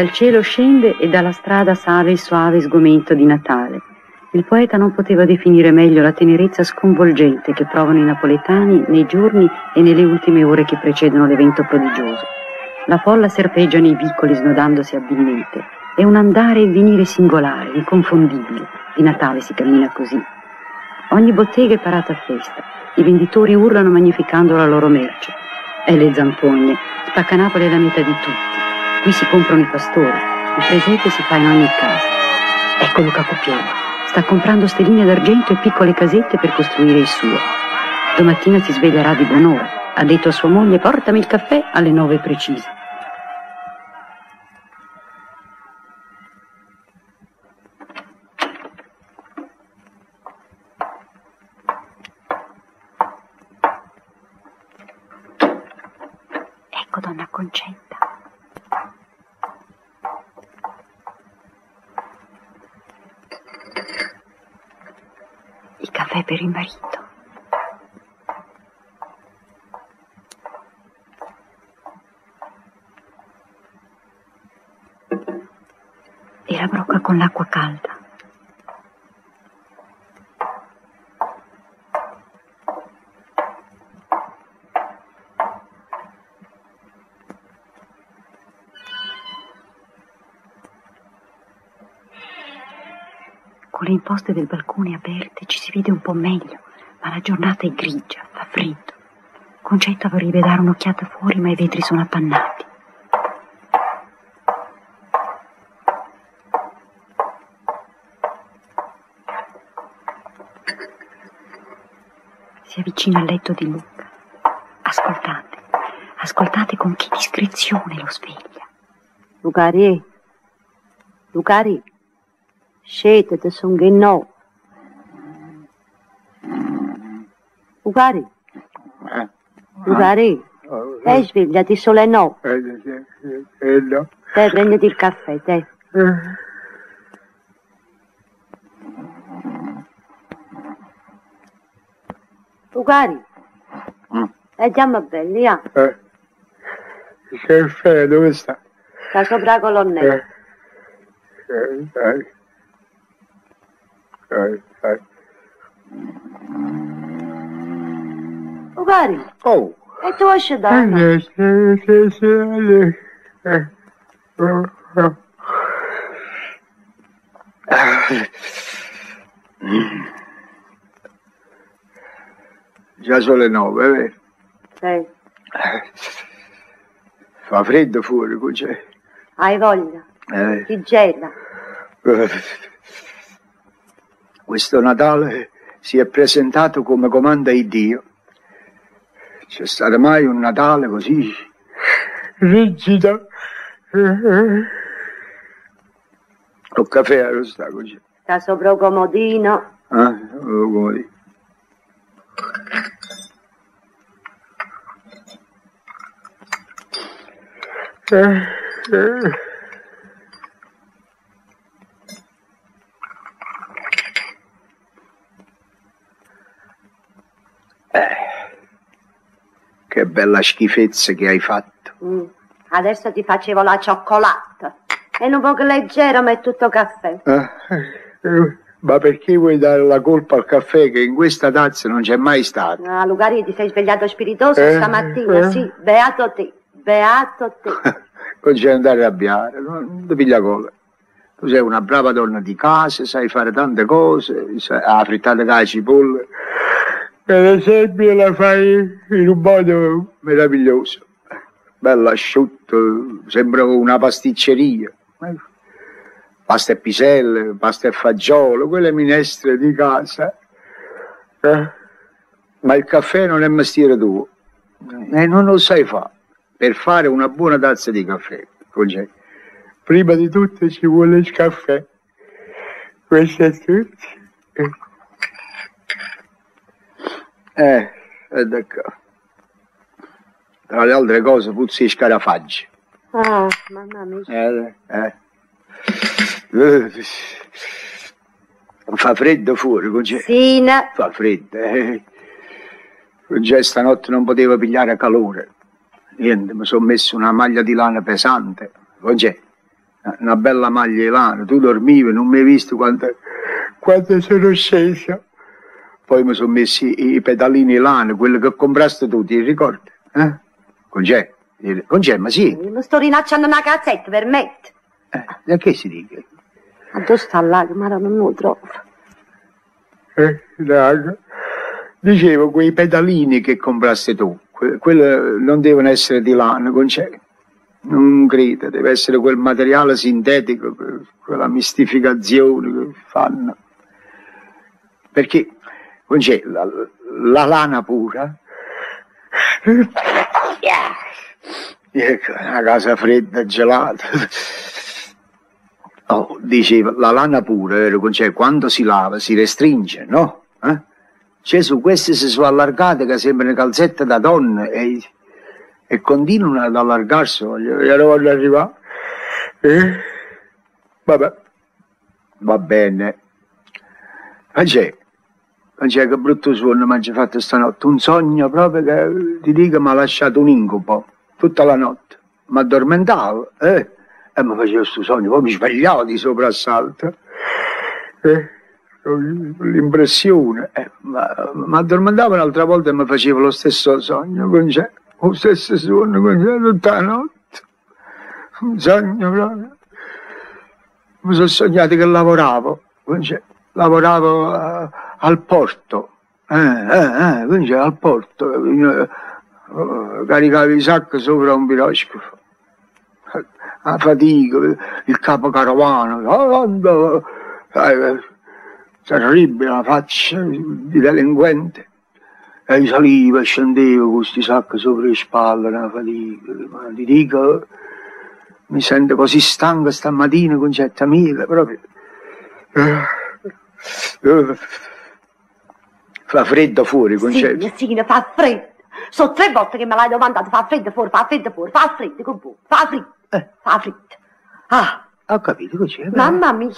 Dal cielo scende e dalla strada sale il suave sgomento di Natale. Il poeta non poteva definire meglio la tenerezza sconvolgente che provano i napoletani nei giorni e nelle ultime ore che precedono l'evento prodigioso. La folla serpeggia nei vicoli snodandosi abilmente. È un andare e venire singolare, inconfondibile. Di Natale si cammina così. Ogni bottega è parata a festa. I venditori urlano magnificando la loro merce. E le zampogne. Spaccanapoli è la meta di tutti. Qui si comprano i pastori. Il presepe si fa in ogni casa. Ecco Luca Copiello. Sta comprando stelline d'argento e piccole casette per costruire il suo. Domattina si sveglierà di buon'ora. Ha detto a sua moglie portami il caffè alle nove precise. Ecco donna Concetta. Il caffè per il marito. E la brocca con l'acqua calda. Imposte del balcone aperte ci si vede un po' meglio, ma la giornata è grigia, fa freddo. Concetta vorrebbe dare un'occhiata fuori, ma i vetri sono appannati. Si avvicina al letto di Luca. Ascoltate, ascoltate con che discrezione lo sveglia. Lucari, Lucari, scendete, sono che no. Lucari, Lucari, te svegliati solo no. Eh, no. Te prenditi il caffè, te. Lucari, Mm. e chiama belli, ah. Eh. Il caffè dove sta? Sta sopra la colonnella. Eh. Eh, dai. Lucari, Oh! e tu esci da Eh, eh, eh. Già sono le nove, vero? Sì, Fa freddo fuori, cos'è? hai voglia, Eh. ti gela. Questo Natale si è presentato come comanda il Dio. C'è stato mai un Natale così rigido? Lo caffè lo sta così. Sta sopra il comodino. Oh, come dico. Eh, eh. Che bella schifezza che hai fatto. Mm. Adesso ti facevo la cioccolata. E un po' leggero ma è tutto caffè. Eh, eh, Ma perché vuoi dare la colpa al caffè che in questa tazza non c'è mai stato? Ah, Lugari, ti sei svegliato spiritoso Eh, stamattina, eh. sì. Beato te, beato te. Non c'è andare a arrabbiare, non ti piglia cola. Tu sei una brava donna di casa, sai fare tante cose, sai, la frittata con la cipolla. Per esempio la fai in un modo meraviglioso. Bello asciutto, sembra una pasticceria. Pasta e piselle, pasta e fagiolo, quelle minestre di casa. Eh? Ma il caffè non è mestiere tuo. E non lo sai fare. Per fare una buona tazza di caffè? Prima di tutto ci vuole il caffè. Questo è tutto. Eh, ed ecco. Tra le altre cose puzzi scarafaggi. Ah, mamma mia. Eh, eh. Eh, Fa freddo fuori, con. Sì, ne- Fa freddo, eh. Con stanotte non potevo pigliare calore. Niente, mi sono messo una maglia di lana pesante. Con. Una bella maglia di lana. Tu dormivi, non mi hai visto quanto, quanto sono scesa. Poi mi sono messi i pedalini di lana, quelli che compraste tu, ti ricordi? Eh? Con c'è. Con c'è, ma sì. mi sto rinacciando una cazzetta per me. Eh, da che si dice? Ma dove sta là, che ma non lo trovo. Eh, dai. Dicevo, quei pedalini che compraste tu, que- quelli non devono essere di lana, con c'è. Non credo, deve essere quel materiale sintetico, que- quella mistificazione che fanno. Perché, con c'è, la, la lana pura, ecco, una casa fredda, gelata. Oh, diceva, la lana pura, vero, con c'è, quando si lava si restringe, no? Eh? Cioè, su queste si sono allargate che sembrano calzette da donna e, e continuano ad allargarsi, voglio vedere quando arriva. Eh? Vabbè, va bene. Ma c'è, c'è che brutto suono mi ha fatto stanotte, un sogno proprio che ti dico mi ha lasciato un incubo, tutta la notte. Mi addormentavo, eh? E mi facevo questo sogno, poi mi svegliavo di soprassalto. Eh? l'impressione, eh, mi addormentavo un'altra volta e mi facevo lo stesso sogno, c'è, lo stesso suono, con c'è tutta la notte, un sogno proprio. Mi sono sognato che lavoravo, c'è, lavoravo eh, al porto, eh, eh, eh, c'è, al porto, eh, caricavo i sacchi sopra un piroscafo, la fatica, il capo carovano, eh, terribile la faccia di delinquente. E saliva e scendeva con questi sacchi sopra le spalle, una fatica. Ma ti dico, mi sento così stanco stamattina con certe mille, proprio. Fa freddo fuori, con Sì, ne fa freddo. Sono tre volte che me l'hai domandato, fa freddo fuori, fa freddo fuori, fa freddo con voi, fa freddo, Eh. fa freddo. Ah, Ho capito, così. mamma mia.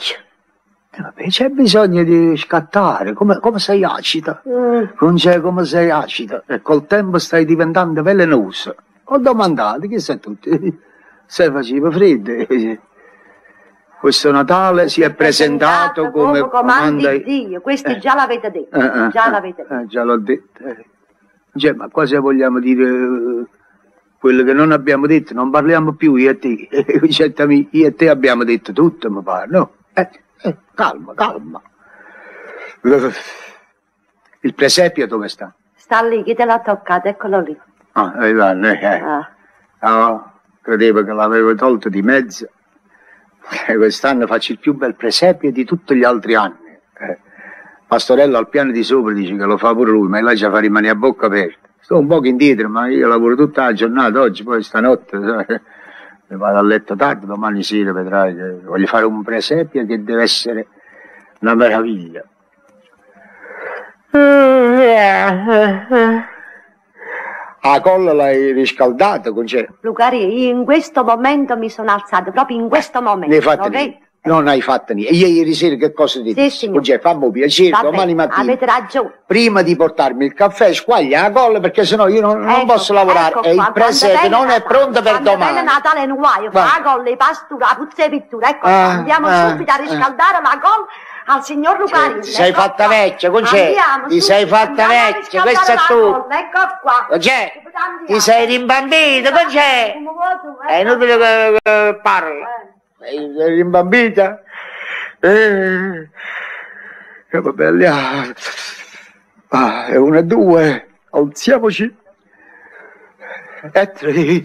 Eh, vabbè, c'è bisogno di scattare, come, come sei acida. Mm. Non c'è come sei acida e col tempo stai diventando velenosa. Ho domandato, che sei tutti? Se faceva freddo. Questo Natale si è presentato come comandi comanda... Dio, questo Eh. già l'avete detto, Eh, eh, già eh, l'avete detto. eh, già l'ho detto. Cioè, ma cosa vogliamo dire quello che non abbiamo detto? Non parliamo più io e te. Io e te abbiamo detto tutto, mi pare, no? Eh, calma, calma. Il presepio dove sta? Sta lì, chi te l'ha toccato, eccolo lì. Ah, eh, eh. Ah. Ah, credevo che l'avevo tolto di mezzo. Eh, Quest'anno faccio il più bel presepio di tutti gli altri anni. Eh, Pastorello al piano di sopra dice che lo fa pure lui, ma lei ci fa rimanere a bocca aperta. Sto un po' indietro, ma io lavoro tutta la giornata oggi, poi stanotte mi vado a letto tardi, domani sera vedrai voglio fare un presepio che deve essere una meraviglia. La colla l'hai riscaldata, con c'è? Lucari, io in questo momento mi sono alzata, proprio in questo momento. Ne hai fatte ok? niente. Non hai fatto niente. Io ieri sera che cosa ti Sì, dissi? Oggi fammi piacere, Va domani mattina. avete ragione. Prima di portarmi il caffè, squaglia la colla perché sennò io non, non Ecco, posso lavorare. ecco e il presepe viene non è pronto per domani. viene Natale in guaio, fa la colla, le pasture, la puzza e pittura, ecco Ah, andiamo ah, subito a riscaldare la colla al signor Lucari. ti sei ecco fatta qua. vecchia, con c'è? Ti sei fatta vecchia, questo è tu. Ecco qua. Con c'è? Subito andiamo. Ti sei rimbambito, con c'è? Tu, È inutile che, che parla. Eh. Sei rimbambita? Eh, eh, vabbè, lì, ah, ah, è una e due, alziamoci. E tre.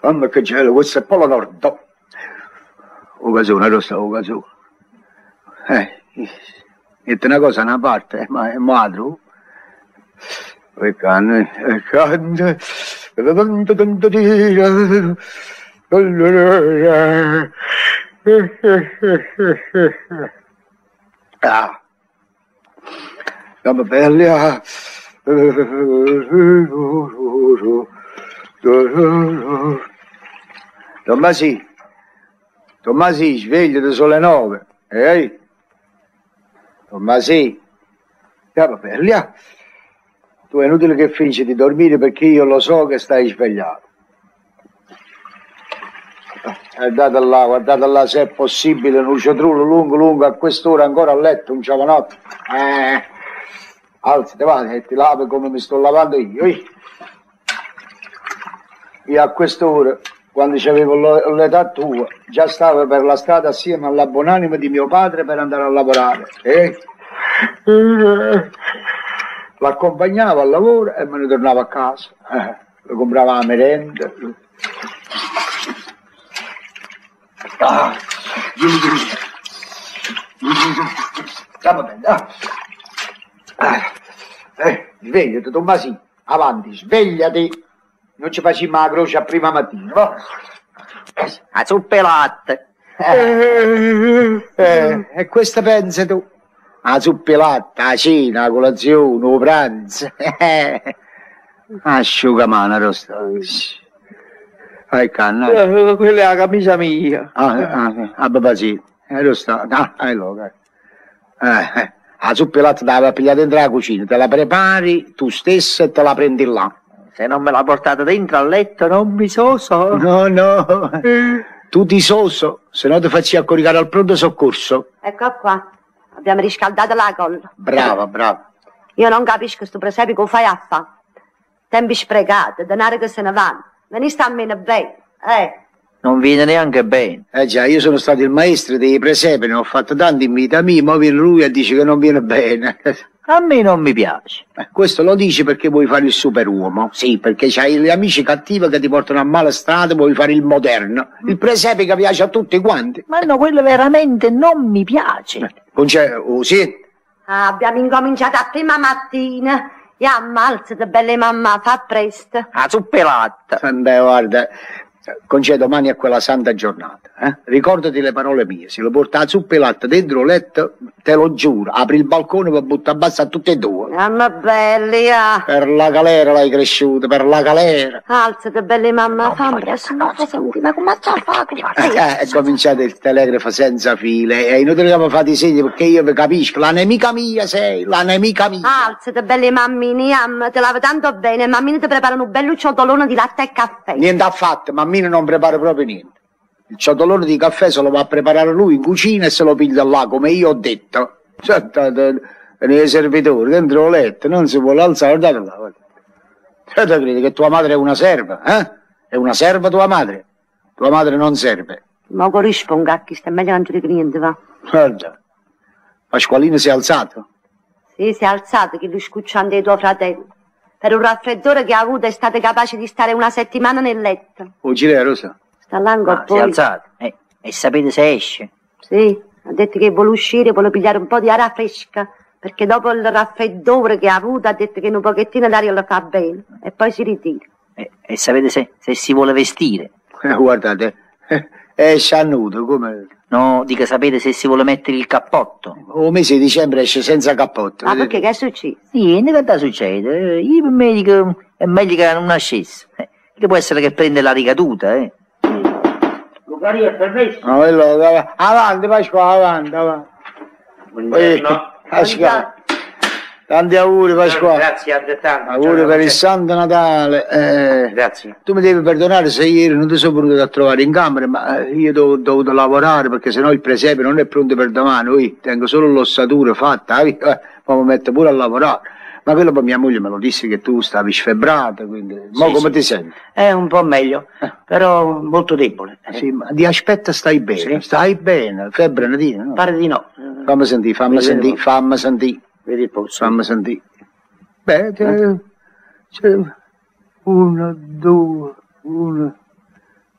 Mamma che gelo, questo è Polo Nord. Occasione, rossa occasione. Eh, niente una cosa, una parte, ma è madro. E canne, e canne. Ah. Siamo belli. ah. Tommasi, Tommasi, svegliati, sono le nove. Ehi? Tommasi, vabbè, là. Tu è inutile che fingi di dormire perché io lo so che stai svegliato. Guardate là, guardate là se è possibile, un ciotrulo lungo lungo a quest'ora ancora a letto, un giovanotto. Eh, alzati, va, e ti lavi come mi sto lavando io. Io, io a quest'ora, quando c'avevo lo- l'età tua, già stavo per la strada assieme alla buonanima di mio padre per andare a lavorare. Eh? L'accompagnavo al lavoro e me ne tornavo a casa. Eh, le comprava la merenda. Ah, va bene, ah. Ah, eh, svegliati, Tommasi, avanti, svegliati. Non ci facciamo la croce a prima mattina, va? A zuppe e latte. Eh, eh, e questa pensa tu? La zuppa e latte, la cena, la colazione, il pranzo. Eh. Asciugamano, rosta. Hai canna. Eh, quella è la camicia mia. Ah, ah, ah, babà sì. Eh, lo sta. Ah, eh, lo, eh. Eh, eh. La zuppa e latte te la pigliare dentro la cucina, te la prepari tu stesso e te la prendi là. Se non me la portate dentro al letto non mi so so. No, no. Tu ti soso, se no ti facci accoricare al pronto soccorso. Ecco qua. Abbiamo riscaldato la colla. Brava, brava. Io non capisco sto presepe che fai a fa. Tempi sprecati, denaro che se ne vanno. Veniste a meno bene. Eh. Non viene neanche bene. Eh già, io sono stato il maestro dei presepe, ne ho fatto tanti in vita mia, ma viene lui e dice che non viene bene. A me non mi piace. Eh, Questo lo dici perché vuoi fare il superuomo? Sì, perché c'hai gli amici cattivi che ti portano a male strada, vuoi fare il moderno. Il presepe che piace a tutti quanti. Ma no, quello veramente non mi piace. Non c'è, oh sì, Ah, abbiamo incominciato a prima mattina. Yamma, alzati, belle mamma, fa presto. A zuppe latte. Beh, guarda, concedo domani a quella santa giornata. eh. Ricordati le parole mie, se lo porta la zuppa e latte dentro il letto, te lo giuro, apri il balcone per buttare a basso a tutte e due. Yamma, belli, ah. Per la galera l'hai cresciuta, per la galera. Alzati, belle mamma, fa presto. Ma senti, ma come sta a fare? Eh, è cominciato il telegrafo senza file, è inutile che mi fate i segni perché io vi capisco, la nemica mia sei, la nemica mia. Alzati, belle mammini, yamma, te lavo tanto bene. Mammine ti preparano un bello ciotolone di latte e caffè. Niente affatto, mammina non prepara proprio niente. Il ciotolone di caffè se lo va a preparare lui in cucina e se lo piglia là, come io ho detto. Senta, nei servitori, dentro il letto, non si vuole alzare, guardate là, guarda. Cioè, te credi che tua madre è una serva, eh? È una serva tua madre? Tua madre non serve. Ma corrisponde a chi sta meglio non ci niente, va. Guarda, Pasqualino si è alzato. Sì, si è alzato che lui scucciando i tuoi fratelli. Per un raffreddore che ha avuto è stato capace di stare una settimana nel letto. Girea, Rosa? Sta là ancora Ah, si è poi. alzato. Eh, e sapete se esce? Sì, ha detto che vuole uscire, vuole pigliare un po' di aria fresca. Perché dopo il raffreddore che ha avuto ha detto che un pochettino d'aria lo fa bene. E poi si ritira. E, e sapete se, se si vuole vestire? Eh, guardate, eh, esce a nudo, come... No, dica sapete se si vuole mettere il cappotto. O mese di dicembre esce senza cappotto. Ma perché che è successo? Sì, e che succede? Io per me dico, è meglio che non nascesse. Eh, che può essere che prende la ricaduta, eh. Lucaria, permesso? No, quello, avanti, Pasquale, avanti, avanti. Eh, Pasquale. Tanti auguri, Pasquale. Grazie altrettanto. Auguri per il Santo Natale. eh. Grazie. Tu mi devi perdonare se ieri non ti sono venuto a trovare in camera, ma eh, io ho dovuto lavorare perché sennò il presepe non è pronto per domani. Ui, tengo solo l'ossatura fatta, eh, eh, poi mi metto pure a lavorare. Ma quello poi mia moglie me lo disse che tu stavi sfebbrata, quindi... Mo Sì, come sì. ti senti? È un po' meglio, però molto debole. Eh, Sì, ma di aspetta stai bene, Sì. stai bene, febbre dico, no? Pare di no. Fammi sentire, fammi sentire, fammi sentire, Vedi fammi sentire. Beh, c'è, c'è uno, due, uno.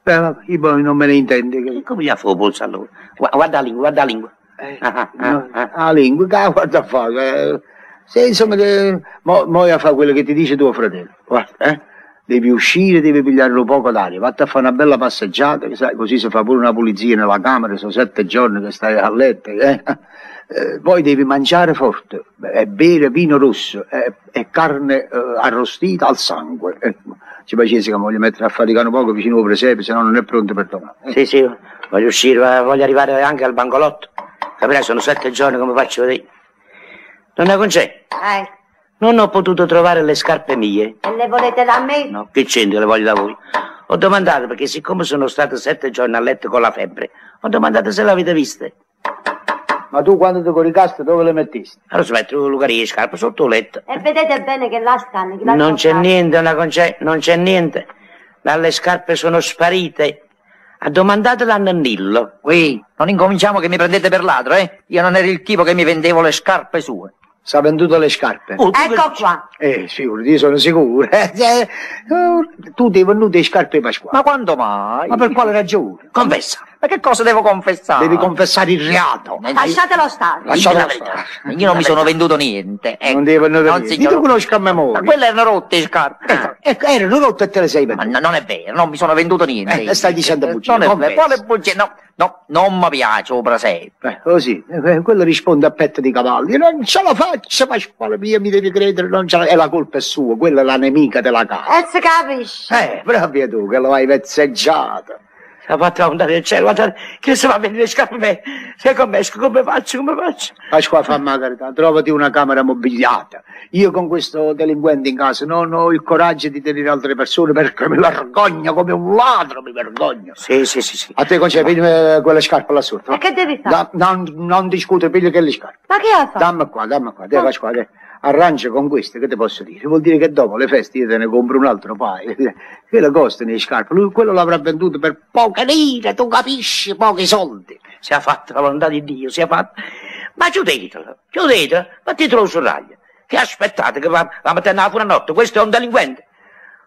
Beh, io poi non me ne intendo. Che... come gli fa il polso allora? Gua- Guarda la lingua, guarda la lingua. Eh, Ah, ah, no, ah. La lingua, che guarda a fare? eh, Se insomma, te- mo, mo a fare quello che ti dice tuo fratello, guarda, eh? Devi uscire, devi pigliare un poco d'aria, vatti a fare una bella passeggiata, che sai, così si fa pure una pulizia nella camera, sono sette giorni che stai a letto, eh? Eh, poi devi mangiare forte, e bere vino rosso e, e carne eh, arrostita al sangue. eh. ci facessi che mi voglio mettere a faticare un poco vicino al presepe, se no non è pronto per domani. eh. Sì, sì, voglio uscire, voglio arrivare anche al bancolotto. Capirai, sono sette giorni come faccio vedere. Donna Concè, Eh, non ho potuto trovare le scarpe mie. e le volete da me? No, che c'entra, le voglio da voi. Ho domandato perché siccome sono stato sette giorni a letto con la febbre, ho domandato se le avete viste. Ma tu quando ti coricaste dove le mettesti? Allora si mette di scarpe sotto il letto. E vedete bene che là stanno. che là Non c'è niente, non c'è niente. Dalle scarpe sono sparite. Ha domandato da Nannillo. Qui, non incominciamo che mi prendete per ladro, eh? Io non ero il tipo che mi vendevo le scarpe sue. Si è venduto le scarpe? Oh, Ecco che- qua. Eh, sicuro, io sono sicuro. Eh, eh, eh, tu ti hai venduto le scarpe Pasquale. Ma quando mai? Ma per quale ragione? Confessa. Ma che cosa devo confessare? Devi confessare il reato. Lasciatelo stare. Lascialo la stare. verità. Io non mi sono venduto niente. ecco. Non venduto Non, niente. signor- Io ti conosco a memoria. Ma quelle erano rotte le scarpe. Eh, ecco, erano rotte e te le sei Ma vendute. no- non è vero, non mi sono venduto niente. Eh, stai dicendo bugie, Non è vero, quale bugia? No, no, non mi piace o presepe. Eh, così, eh, quello risponde a petto di cavalli. Non ce la faccio, Pasquale mia, mi devi credere, non ce la... E la colpa è sua, quella è la nemica della casa. E si capisce. Eh, proprio tu, che lo hai vezzeggiato. Ha fatto andare il cielo, guardate, che se va a scarpe a me. Se come esco, come faccio, come faccio? La carità, trovati una camera mobiliata. Io con questo delinquente in casa non ho il coraggio di tenere altre persone perché mi vergogno come un ladro, mi vergogno. Sì, sì, sì, sì. A te concedi, pigli eh, quelle scarpe là sotto. E che devi fare? Da- non, non discutere, pigli che le scarpe. Ma che ha fatto? Dammi qua, dammi qua, te Pasquale, arrangia con queste, che ti posso dire? Vuol dire che dopo le feste io te ne compro un altro paio. Quello costano le scarpe, lui quello l'avrà venduto per poche lire, tu capisci, pochi soldi. Si è fatta la volontà di Dio, si è fatta. Ma chiudetelo, chiudetelo, mettitelo sul raglio. Che aspettate che va, va a mettere fuori a notte? Questo è un delinquente.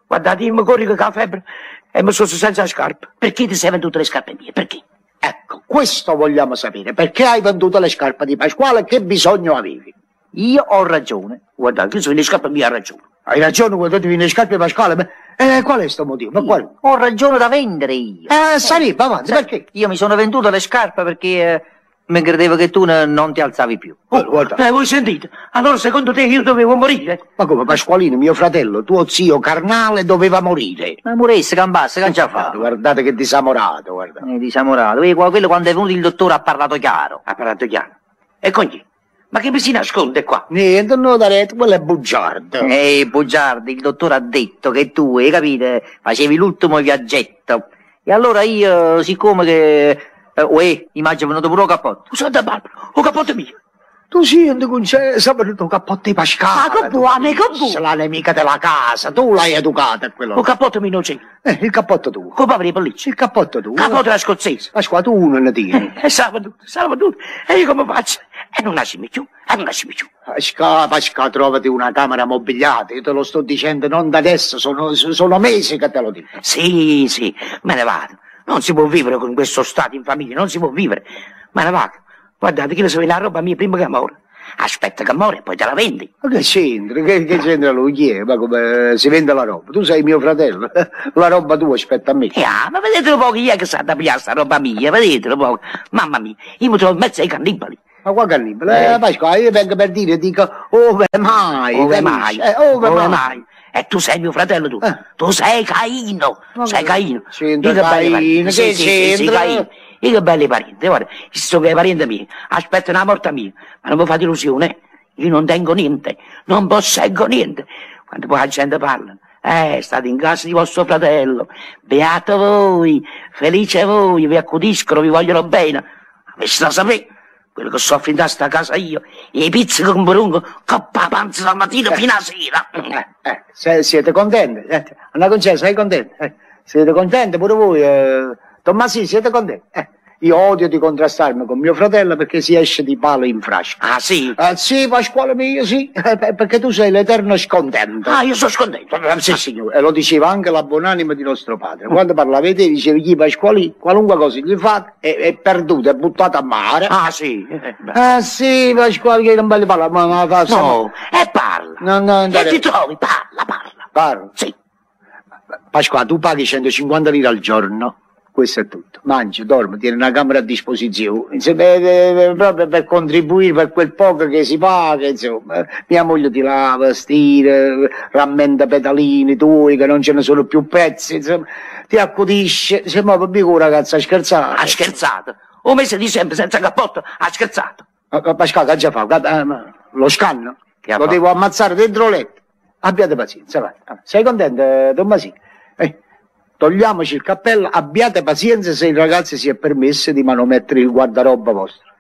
Guardate, io mi corro con la febbre e mi sono senza scarpe. Perché ti sei venduto le scarpe mie? Perché? Ecco, questo vogliamo sapere. Perché hai venduto le scarpe di Pasquale che bisogno avevi? Io ho ragione. Guardate, che sono le scarpe ha ragione. Hai ragione quando ti viene le scarpe di Pasquale, ma eh, qual è sto motivo? Ma qual? Ho ragione da vendere io. Eh, sarebbe avanti, Sai, perché? Io mi sono venduto le scarpe perché eh, mi credevo che tu ne- non ti alzavi più. Oh, guarda. Eh, voi sentite? Allora secondo te io dovevo morire? Ma come Pasqualino, mio fratello, tuo zio carnale doveva morire? Ma moresse, cambasse, che ci ha fatto? Guardate che disamorato, guarda. Eh, disamorato. Vedi, quello quando è venuto il dottore ha parlato chiaro. Ha parlato chiaro. E con chi? Ma che mi si nasconde qua? Niente, non da rete, quello è bugiardo. Ehi, bugiardi, il dottore ha detto che tu, hai capite, facevi l'ultimo viaggetto. E allora io, siccome che... Eh, uè, immagino venuto pure un cappotto. Santa Barbara, un cappotto mio. Tu senti con c'è, sei venuto un cappotto di Pasquale. Ma che buono, che buono. La nemica della casa, tu l'hai educata quello. Un cappotto mio non c'è. Eh, il cappotto tuo. Con papà di. Il cappotto tuo. Cappotto della scozzese. Pasquale, tu uno ne tieni. E salva tutto, salva tutto. E io come faccio? E non nascimi più, e non nascimi più. Pasqua, Pasqua, trovati una camera mobiliata, io te lo sto dicendo non da adesso, sono, sono mesi che te lo dico. Sì, sì, me ne vado. Non si può vivere con questo stato in famiglia, non si può vivere. Me ne vado. Guardate che ne so la roba mia prima che muore. Aspetta che muore e poi te la vendi. Ma che c'entra? Che, che c'entra lui? Chi è? Ma come si vende la roba? Tu sei mio fratello, la roba tua aspetta a me. E ah, ma vedete un po' chi è che sa da pigliare sta roba mia, vedete un po'. Mamma mia, io mi trovo in mezzo ai cannibali. Ma qua cannibale, eh, Pasqua, io vengo per dire, dico, ove mai? Ove mai? Eh, ove, mai? E tu sei mio fratello tu. Eh. Tu sei Caino. Ma sei Caino. c'entra Caino, che Sì, sì, sì, c'entra? Io che belli parenti. Guarda, sono che parenti miei. Aspettano la morte mia. Ma non mi fate illusione. Io non tengo niente. Non posseggo niente. Quando poi la gente parla. Eh, state in casa di vostro fratello. Beato voi. Felice voi. Vi accudiscono, vi vogliono bene. Avessi da sapere. Quello che soffro in sta casa io. E i pizzi con burungo. Coppa la panza dal mattino fino a sera. Eh, eh, se- siete contenti? Eh, Anna Concessa, sei contenta? Eh, siete contenti pure voi? Eh, Tommasini, siete contenti? Io odio di contrastarmi con mio fratello perché si esce di palo in frasca. Ah, sì? Ah, sì, Pasquale mio, sì, eh, per- perché tu sei l'eterno scontento. Ah, io sono scontento. Eh, Sì, signore, e lo diceva anche la buonanima di nostro padre. Quando parlava te, diceva chi Pasquale, qualunque cosa gli fate, è, è perduta, è buttata a mare. Ah, sì? Eh. Ah, sì, Pasquale, che non belli parla, ma, ma fa... No, e parla. No, no, E ti trovi, parla, parla. Parla. Sì. Pasqua, tu paghi 150 lire al giorno Questo è tutto. Mangi, dormi, tieni una camera a disposizione. Insomma, proprio per contribuire per quel poco che si paga, insomma. Mia moglie ti lava, stira, rammenta pedalini tuoi che non ce ne sono più pezzi, insomma. Ti accudisce. Sembra proprio un ragazzo ha scherzato. Ha scherzato. Un mese di sempre senza cappotto, ha scherzato. Ma ma Pascal, che già fa? Ma Lo scanno? Lo devo ammazzare dentro letto. Abbiate pazienza, vai. Sei contento, eh, Tommasino? Eh, togliamoci il cappello, abbiate pazienza se il ragazzo si è permesso di manomettere il guardaroba vostro.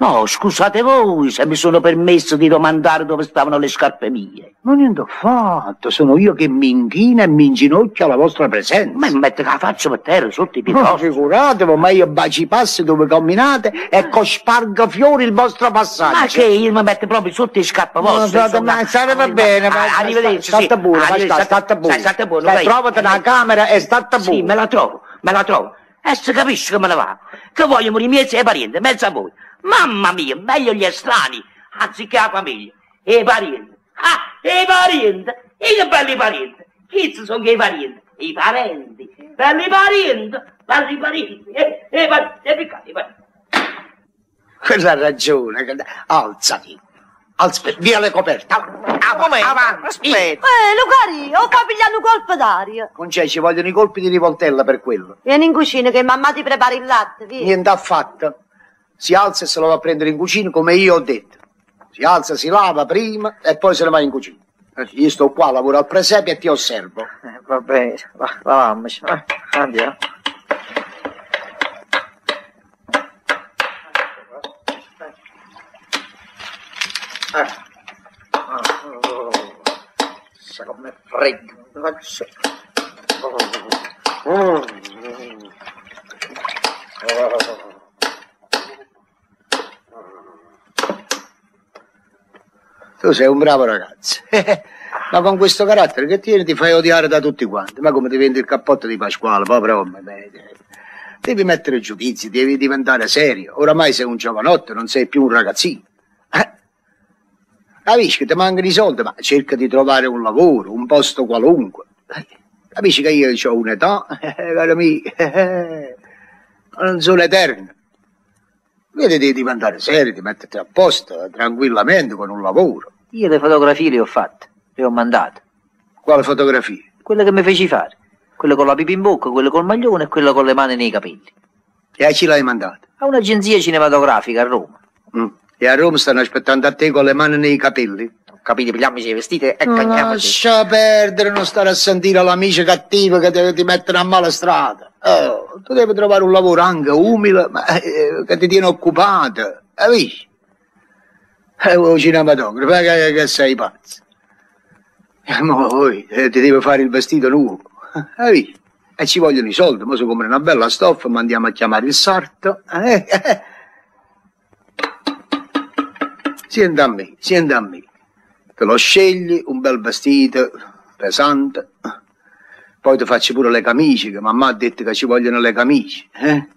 No, scusate voi se mi sono permesso di domandare dove stavano le scarpe mie. Ma niente ho fatto, sono io che mi inchina e mi inginocchia alla vostra presenza. Ma mi mette la faccia per terra sotto i piedi. Ma figuratevi, ma io baci i passi dove camminate e cospargo fiori il vostro passaggio. Ma che io mi mette proprio sotto le scarpe No, vostre. state, insomma. ma state va bene, ma Ah, arrivederci. state sì. buono, Arrivederci, state, state buono. State buono, Dai, trovate una camera e state buono. Sì, me la trovo, me la trovo. E si capisce come ne va. Che vogliono i miei e parenti, mezzo a voi. Mamma mia, meglio gli estranei, anziché la famiglia. E i parenti. Ah, e i parenti. E che belli parenti. Chi sono che i parenti? I parenti. Belli parenti. Belli parenti. E, e i parenti. E piccati, i parenti. Quella ha ragione, che- alzati. Alzati, via le coperte. Avanti, avanti. Aspetta. Eh, Lucari, o fa pigliare un colpo d'aria. Non c'è, ci vogliono i colpi di rivoltella per quello. Vieni in cucina che mamma ti prepara il latte, via. Niente affatto. Si alza e se lo va a prendere in cucina come io ho detto. Si alza, si lava prima e poi se ne va in cucina. Eh, Io sto qua, lavoro al presepe e ti osservo. Eh, va bene, va, laviamoci. va, Andiamo. Sa come freddo. faccio. Tu sei un bravo ragazzo. Ma con questo carattere che tieni ti fai odiare da tutti quanti. Ma come ti vendi il cappotto di Pasquale, povero uomo. beh, Devi mettere giudizi, devi diventare serio. Oramai sei un giovanotto, non sei più un ragazzino. Eh? Capisci che ti mancano i soldi, ma cerca di trovare un lavoro, un posto qualunque. Eh, Capisci che io ho un'età, eh, caro mio, eh, non sono eterno. Vedi di diventare serio, di metterti a posto tranquillamente con un lavoro. Io le fotografie le ho fatte, le ho mandate. Quale fotografia? Quelle che mi feci fare. Quelle con la pipa in bocca, quelle col maglione e quelle con le mani nei capelli. E a chi l'hai mandata? A un'agenzia cinematografica a Roma. Mm. E a Roma stanno aspettando a te con le mani nei capelli? Ho capito, pigliamoci le vestite e cagniamoci. Lascia perdere, non stare a sentire l'amico cattivo che ti, ti mettono a mala strada. Oh, tu devi trovare un lavoro anche umile, ma eh, che ti tiene occupato. Capisci? E un cinematografo, eh, che, che sei pazzo. E mo poi eh, ti devi fare il vestito nuovo. Capisci? E ci vogliono i soldi, mo si compra una bella stoffa, mandiamo a chiamare il sarto. Eh, eh. Senta a me, senta a me. Te lo scegli, un bel vestito, pesante. Poi ti faccio pure le camicie, che mamma ha detto che ci vogliono le camicie. Eh?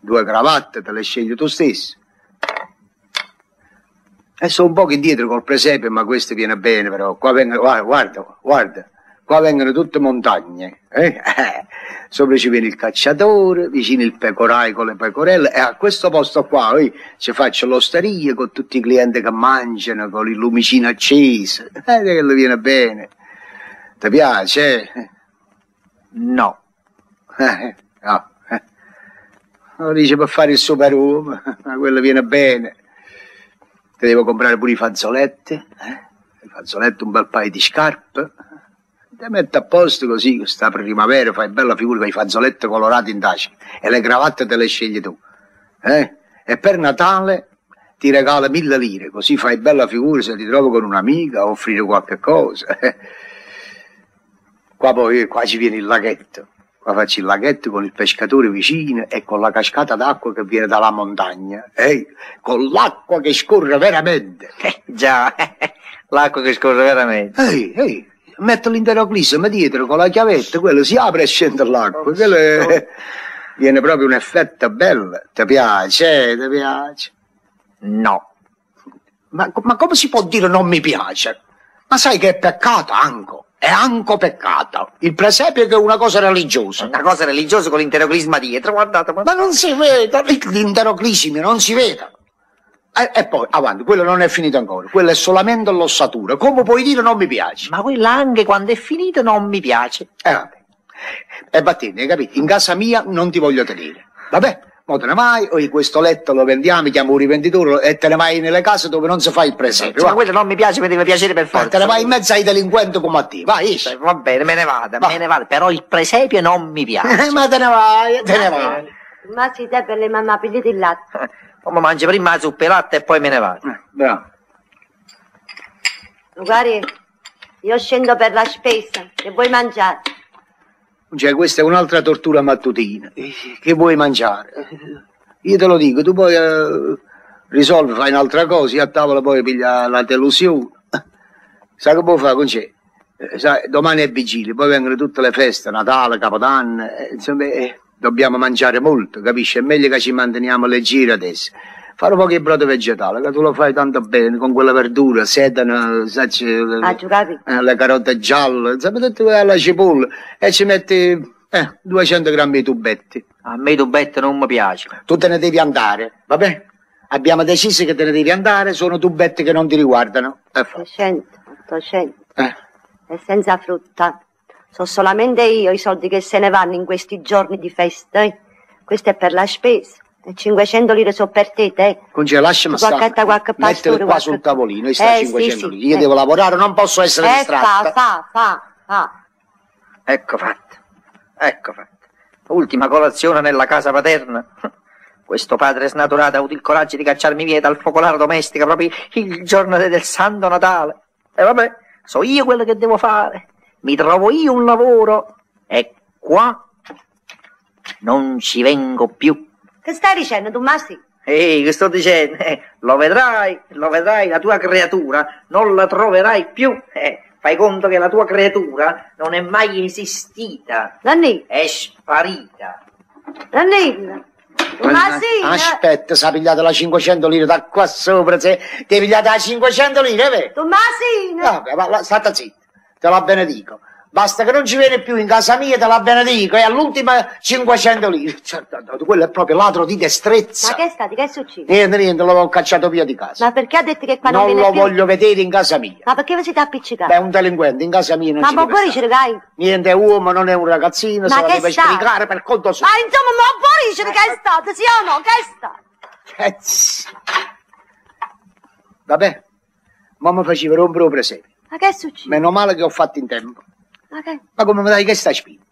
Due cravatte te le scegli tu stesso. E sono un po' indietro col presepe, ma questo viene bene però. Qua vengono, guarda, guarda. Qua vengono tutte montagne. Eh? Sopra ci viene il cacciatore, vicino il pecoraio con le pecorelle e a questo posto qua eh, ci faccio l'osteria con tutti i clienti che mangiano, con il lumicino acceso. Eh, quello viene bene. Ti piace? eh? No. Eh, no. eh. Lo dice per fare il superuomo, ma quello viene bene. Ti devo comprare pure i fazzoletti, eh? I fazzoletti, un bel paio di scarpe. Ti metti a posto così, questa primavera, fai bella figura con i fazzoletti colorati in tasca e le cravatte te le scegli tu. Eh? E per Natale ti regala mille lire, così fai bella figura se ti trovo con un'amica, offrire qualche cosa. Qua poi, qua ci viene il laghetto. Qua faccio il laghetto con il pescatore vicino e con la cascata d'acqua che viene dalla montagna. Ehi, con l'acqua che scorre veramente. Eh, già, l'acqua che scorre veramente. Ehi, ehi, metto l'intero clisma dietro con la chiavetta, quello si apre e scende l'acqua. Quello è- viene proprio un effetto bello. Ti piace? Ti piace? No. Ma, ma come si può dire non mi piace? Ma sai che è peccato, Anco? È anche peccato. Il presepio che è una cosa religiosa. Una cosa religiosa con l'intero crisma dietro, guardate. Ma... Ma non si vede, l'intero crisma non si vede. E, e poi, avanti, quello non è finito ancora, quello è solamente l'ossatura. Come puoi dire non mi piace? Ma quella anche quando è finito non mi piace. Eh vabbè. E Battini, hai capito? In casa mia non ti voglio tenere. Vabbè, mo te ne vai, o questo letto lo vendiamo, chiamo un rivenditore e te ne vai nelle case dove non si fa il presepio. Ma quello non mi piace, mi deve piacere per Eh, forza. te ne vai in mezzo ai delinquenti come a te, vai, esci. Eh, Va bene, me ne vado, Va. me ne vado. Però il presepio non mi piace. Eh, ma te ne vai, te ne vai. Ma si te per le mamma pigliate il latte. Come mangio prima la zuppa e latte e poi me ne vado. Eh, Bravo. Guardi, io scendo per la spesa, che vuoi mangiare? Cioè, questa è un'altra tortura mattutina. Che vuoi mangiare? Io te lo dico, tu poi eh, risolvi, fai un'altra cosa, io a tavola poi piglia la delusione. Sai che puoi fare con c'è? Eh, sai, domani è vigilia, poi vengono tutte le feste, Natale, Capodanno, eh, insomma, eh, dobbiamo mangiare molto, capisci? È meglio che ci manteniamo leggeri adesso. Fare un po' di brodo vegetale, che tu lo fai tanto bene, con quella verdura, sedano, sai, c'è- Ah, eh, le carote gialle, quello, la cipolla, e ci metti eh, 200 grammi di tubetti. A me i tubetti non mi piace. Tu te ne devi andare, va bene? Abbiamo deciso che te ne devi andare, sono tubetti che non ti riguardano. E fa. 600, 800 Eh, e senza frutta. So solamente io i soldi che se ne vanno in questi giorni di festa. eh. Questo è per la spesa. E 500 lire sono per te, te. Conce, lasciami stare. qualche pastore, qua sul tavolino, sta Eh, sì, 500 sì, lire. Io eh. devo lavorare, non posso essere Eh, fa, distratta. fa, fa, fa. Ecco fatto. Ecco fatto. Ultima colazione nella casa paterna. Questo padre snaturato ha avuto il coraggio di cacciarmi via dal focolare domestica proprio il giorno de- del Santo Natale. E vabbè, so io quello che devo fare. Mi trovo io un lavoro. E qua non ci vengo più. Che stai dicendo, tu Massi? Ehi, che sto dicendo? Eh, lo vedrai, lo vedrai, la tua creatura non la troverai più. Eh, fai conto che la tua creatura non è mai esistita, Nanni, è sparita. Nanni, tu Massi? Aspetta, si è pigliata la 500 lire da qua sopra, se ti hai pigliata la 500 lire, vero? Massi? Vabbè, ma la- state zitta, te la benedico. Basta che non ci vieni più in casa mia, te la benedico, e all'ultima 500 lire. Certo, quello è proprio ladro di destrezza. Ma che è stato? Che è successo? Niente, niente, l'avevo cacciato via di casa. Ma perché ha detto che qua non, non viene lo più? voglio vedere in casa mia. Ma perché vi siete appiccicati? Beh, è un delinquente, in casa mia non Ma ci ma poi dice, dai. Niente, è uomo, non è un ragazzino, Ma se la che deve sta? spiegare per conto suo. Ma insomma, ma poi dice che è stato, sì o no? Che è stato? Cazzo. Vabbè, mamma faceva rompere un presepio. Ma che è successo? Meno male che ho fatto in tempo. Ma che? Ma come mi dai che stai spinta?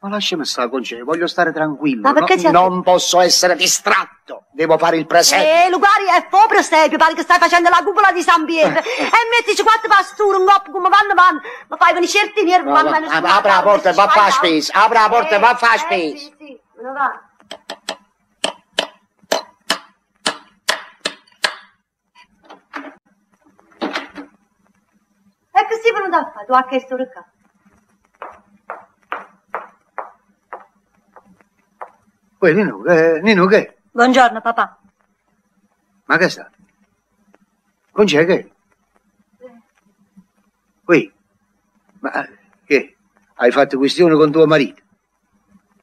Ma lasciami stare con te, voglio stare tranquillo. Ma perché no- sei- Non posso essere distratto. Devo fare il presepio. Eh, Lugari, è po' presepio, pare che stai facendo la cupola di San Pietro. Eh, e mettici quattro pasture, un coppo come vanno, vanno. Ma fai venire certi nervi, No, vanno, va- vanno. apri la porta e va a fare spesa, apri la porta e va a fare Eh, spesa. Sì, sì, ne va. E che si venuto a fare? Tu hai chiesto il Poi Nino, eh, Nino che? Buongiorno, papà. Ma che sta? Con c'è che? Qui? Ma eh, che? Hai fatto questione con tuo marito?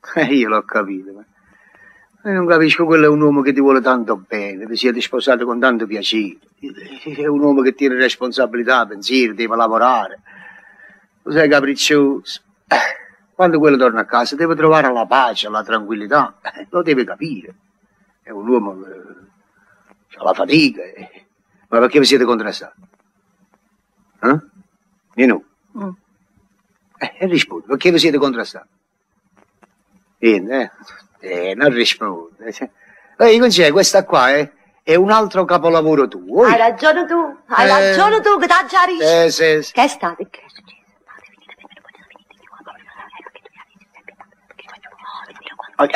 Eh, io l'ho capito, ma... ma non capisco, quello è un uomo che ti vuole tanto bene, vi siete sposati con tanto piacere. È un uomo che tiene responsabilità, pensieri, deve lavorare. Tu sei capriccioso. Eh, Quando quello torna a casa deve trovare la pace, la tranquillità. Eh, Lo deve capire. È un uomo che ha la fatica. eh. Ma perché vi siete contrastati? Eh? Nino? Mm. Eh, rispondi, perché vi siete contrastati? Niente, eh? Eh, non risponde. Ehi, non c'è, questa qua è, è un altro capolavoro tuo. Hai ragione tu, hai Eh. ragione tu che t'ha già riso. Eh, sì, sì. Che è stato? Che è successo? Eh,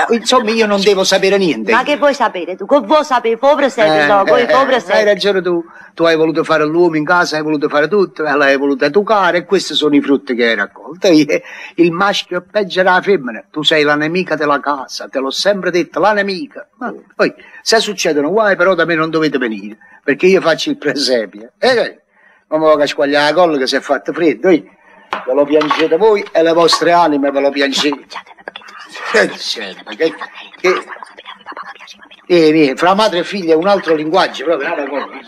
Insomma, io non devo sapere niente. Ma che vuoi sapere tu? Che vuoi sapere? Povero sei, Eh, no, eh, povero hai sei. ragione tu. Tu hai voluto fare l'uomo in casa, hai voluto fare tutto, e l'hai voluto educare, e questi sono i frutti che hai raccolto. Il maschio è peggio della femmina. Tu sei la nemica della casa, te l'ho sempre detto, la nemica. Ma poi, se succedono guai, però da me non dovete venire, perché io faccio il presepio. E che? Non mi voglio squagliare la colla che si è fatto freddo. eh. ve lo piangete voi e le vostre anime ve lo piangete. Che che... che... Vieni, vieni, fra madre e figlia è un altro linguaggio, proprio. nada come.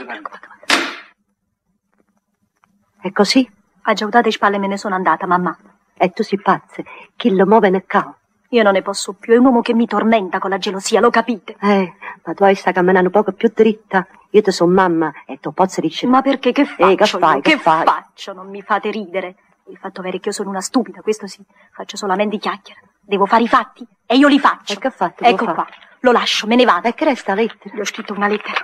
È così? Dato le spalle e me ne sono andata, mamma. E tu sei pazza. Chi lo muove ne cao. Io non ne posso più, è un uomo che mi tormenta con la gelosia, lo capite? Eh, ma tu hai sta camminando un poco più dritta. Io ti sono mamma e tu pozzi ricevere. Ma perché che faccio? Eh, che fai, io? che fai? faccio? Non mi fate ridere. Il fatto vero è che io sono una stupida, questo sì. Faccio solamente chiacchiere. Devo fare i fatti e io li faccio. E che fatti Ecco devo qua. fare? Lo lascio, me ne vado. E che resta lettera? Gli ho scritto una lettera.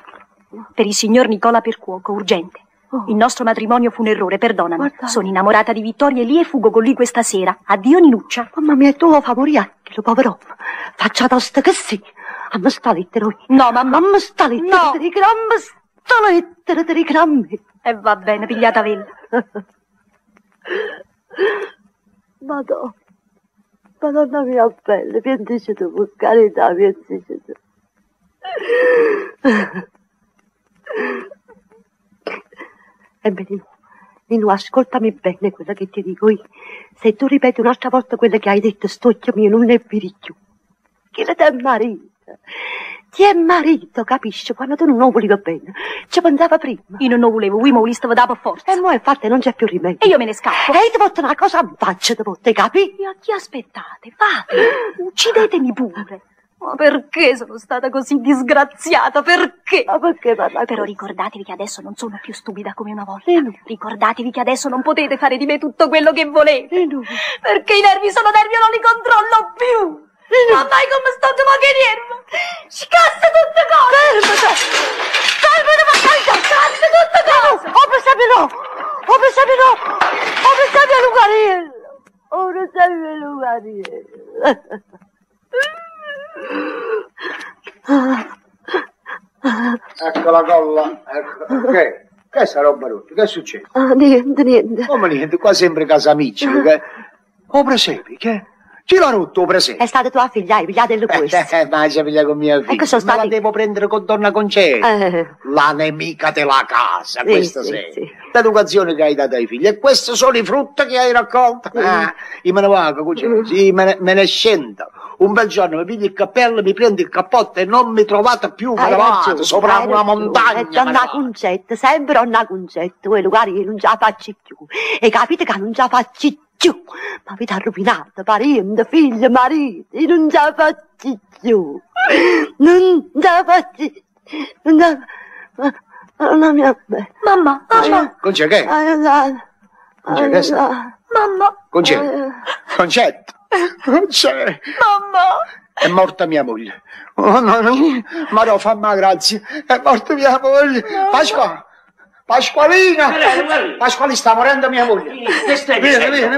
Per il signor Nicola Percuoco, urgente. Il nostro matrimonio fu un errore, perdonami. Guarda. Sono innamorata di Vittorio e lì e fugo con lui questa sera. Addio Ninuccia. Mamma mia, tu fa morire, lo povero. Faccia tosta che sì. A me sta lettera. No, mamma. A me sta lettera, No. te ricrammi, sta lettera, te ricrammi. E va bene, pigliata vella. Madonna. Madonna mia bella, piantici tu, per carità, piantici tu. Ebbene, Nino, ascoltami bene quello che ti dico io. Se tu ripeti un'altra volta quello che hai detto, sto occhio mio non ne vedi più. Chi le è marito? Ti è marito, capisci? Quando tu non lo volevi bene, ci pensava prima. Io non lo volevo, lui me lo stava da per forza. E mo' infatti non c'è più rimedio. E io me ne scappo. E ti porto una cosa in faccia, ti porto, capi? E a chi aspettate? Fate! Uccidetemi pure! Ma perché sono stata così disgraziata? Perché? Ma perché parla Però ricordatevi che adesso non sono più stupida come una volta. No. Ricordatevi che adesso non potete fare di me tutto quello che volete. No. Perché i nervi sono nervi e non li controllo più. Ma mai come state ma che nervo? Scassa tutte cose! Fermate! Fermate ma calcia! Scassa tutte cose! Oh, pensami no! Oh, pensami no! Oh, pensami a Lugariello! Oh, pensami a Lugariello! Ecco la colla. Ecco. Che? Che è sta roba rotta? Che succede? Ah, niente, niente. Come niente, qua sempre casa amici. Che... Oh, presepi, che? Chi l'ha rotto, presepi? È stata tua figlia, hai pigliato questo. Eh, ma si piglia con mia figlia. Ecco, sono Ma la stati- devo prendere con donna Concetta. Eh, La nemica della casa, Sì, questa sì, sei. sì. L'educazione che hai dato ai figli. E questi sono i frutti che hai raccolto. Ah, io me ne vado, cucina. Sì, me ne, me ne scendo. Un bel giorno mi piglio il cappello, mi prendo il cappotto e non mi trovate più, vado, sopra una montagna. C'è una vado. concetta, sempre una concetta. Voi luoghi che non ce la faccio più. E capite che non ce la faccio più. Ma avete rovinato, parente, figlio, marito. Io non ce la faccio più. Non ce la faccio Non ce la La mia bella. Mamma, mamma, Concetto, che? Concetto, che sta? Mamma, Concetto. Concetto. Concetto. mamma. È morta mia moglie. Oh, no, no. Ma no, fammi grazie. È morta mia moglie. Pasqua. Pasqualina. Pasquali sta morendo mia moglie. Vieni, vieni, vieni.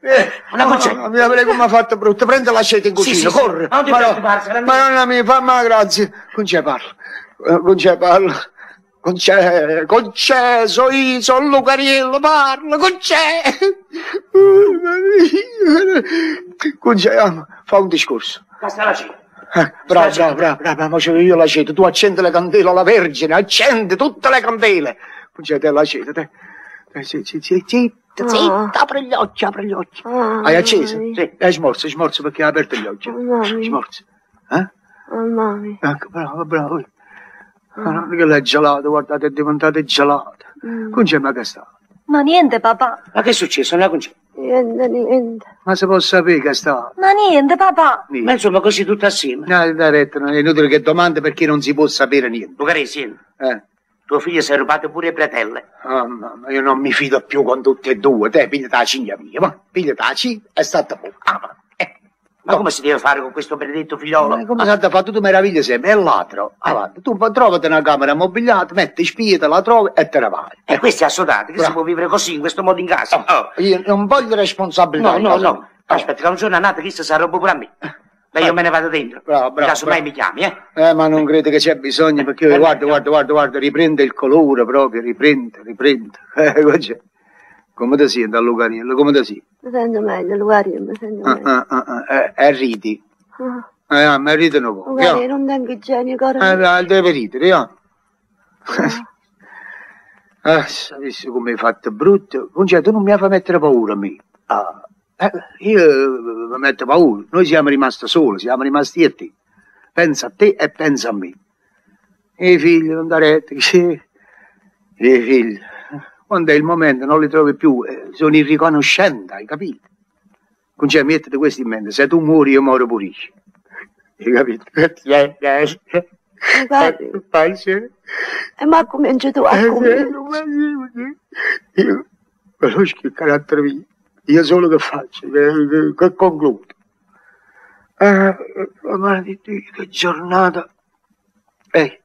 vieni. Una concetta. no, Mia ha fatto brutto. Prendi l'aceto in Sì, cucina, sì, sì. corri. Non ti Ma no, Ma nonna mia, fammi grazie. Con c'è parlo. Eh, Con c'è parlo. Con c'è, con c'è, so io, sono Lucariello, parlo, con c'è. Con c'è, ah, fa un discorso. Basta la cena. Eh, bravo, bravo, bravo, bravo, ma io l'aceto, tu accendi le candele alla Vergine, accendi tutte le candele. Non c'è te l'aceto, te. Eh, sì, sì, sì, zitta, zitta, apri gli occhi, apri gli occhi. Ah, Hai acceso? Sì, hai smorzo, smorzo perché hai aperto gli occhi. Mia. Smorzo. Eh? Mamma mia. Ecco, bravo, bravo. No, che l'è gelato, guardate, è diventato gelato. Non c'è mai che sta. Ma niente, papà. Ma che è successo? Una concetta. Niente, niente. Ma si può sapere che sta? Ma niente, papà. Ma insomma, così tutto assieme. No, dai, retta, non è inutile che domande perché non si può sapere niente. Lucarì, sì. Eh. Tuo figlio si è rubato pure le bretelle. Oh, mamma, io non mi fido più con tutte e due. Te, pigliati la ciglia mia, ma pigliati la ciglia e state buono. Ah, ma, eh. Ma come si deve fare con questo benedetto figliolo? Ma come state a fare tutte meraviglie sempre? È l'altro. Avanti, tu poi trovati una camera mobiliata, metti spieta, la trovi e te ne vai. E questi assodati, che Bravo. si può vivere così, in questo modo in casa? Oh. Io non voglio responsabilità. No, no, no. Aspetta, che un giorno è nato, chi si ruba pure a me. Beh, io me ne vado dentro. Bravo, bravo, caso mai bravo. mi chiami, eh? Eh, ma non credo che c'è bisogno perché io, Eh, guarda, no. guarda, guarda, guarda, riprende il colore proprio, riprende, riprende. Eh, guarda. Come ti senti a Lucaniello? Come ti senti? Mi sento meglio, Lucario, mi sento Ah, meglio. ah, ah, ah, eh, eh, ridi. Ah, Eh, ma ridono poco. Lucario, Eh, non tengo genio, caro. eh, deve ridere, eh. Ah, sapessi come hai fatto brutto. Concetto, tu non mi fai mettere paura a me. Ah, eh, io eh, mi metto paura. Noi siamo rimasti soli, siamo rimasti io e te. Pensa a te e pensa a me. E i figli non dare sì. E i figli, quando è il momento non li trovi più, eh, sono irriconoscenti, hai capito? Non c'è mettete questo in mente, se tu muori io muoro pure. Hai capito? Eh, eh, sì. e ma cominci tu a Eh, cominciare. Io conosco il carattere mio, io solo che faccio, che, che- che concludo. Eh, ma di Dio, che giornata. Ehi,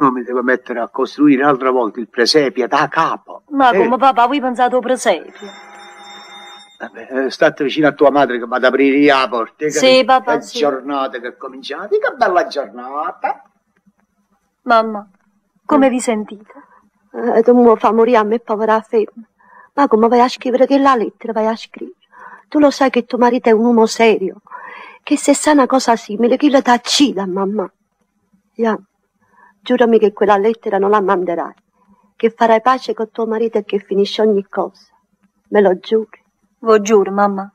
non mi devo mettere a costruire un'altra volta il presepio da capo. Ma Eh, come papà, voi pensate al presepio? vabbè, eh, state vicino a tua madre che va ad aprire la porta. Sì, capito? papà, Che sì. giornata che è cominciata, che bella giornata. Mamma, come vi sentite? Eh, tu mi fa morire a me, povera femmina. Ma come vai a scrivere che la lettera vai a scrivere? Tu lo sai che tuo marito è un uomo serio, che se sa una cosa simile, chi la t'accida, mamma? Ya, giurami che quella lettera non la manderai, che farai pace con tuo marito e che finisce ogni cosa. Me lo giuri. Lo giuro, mamma.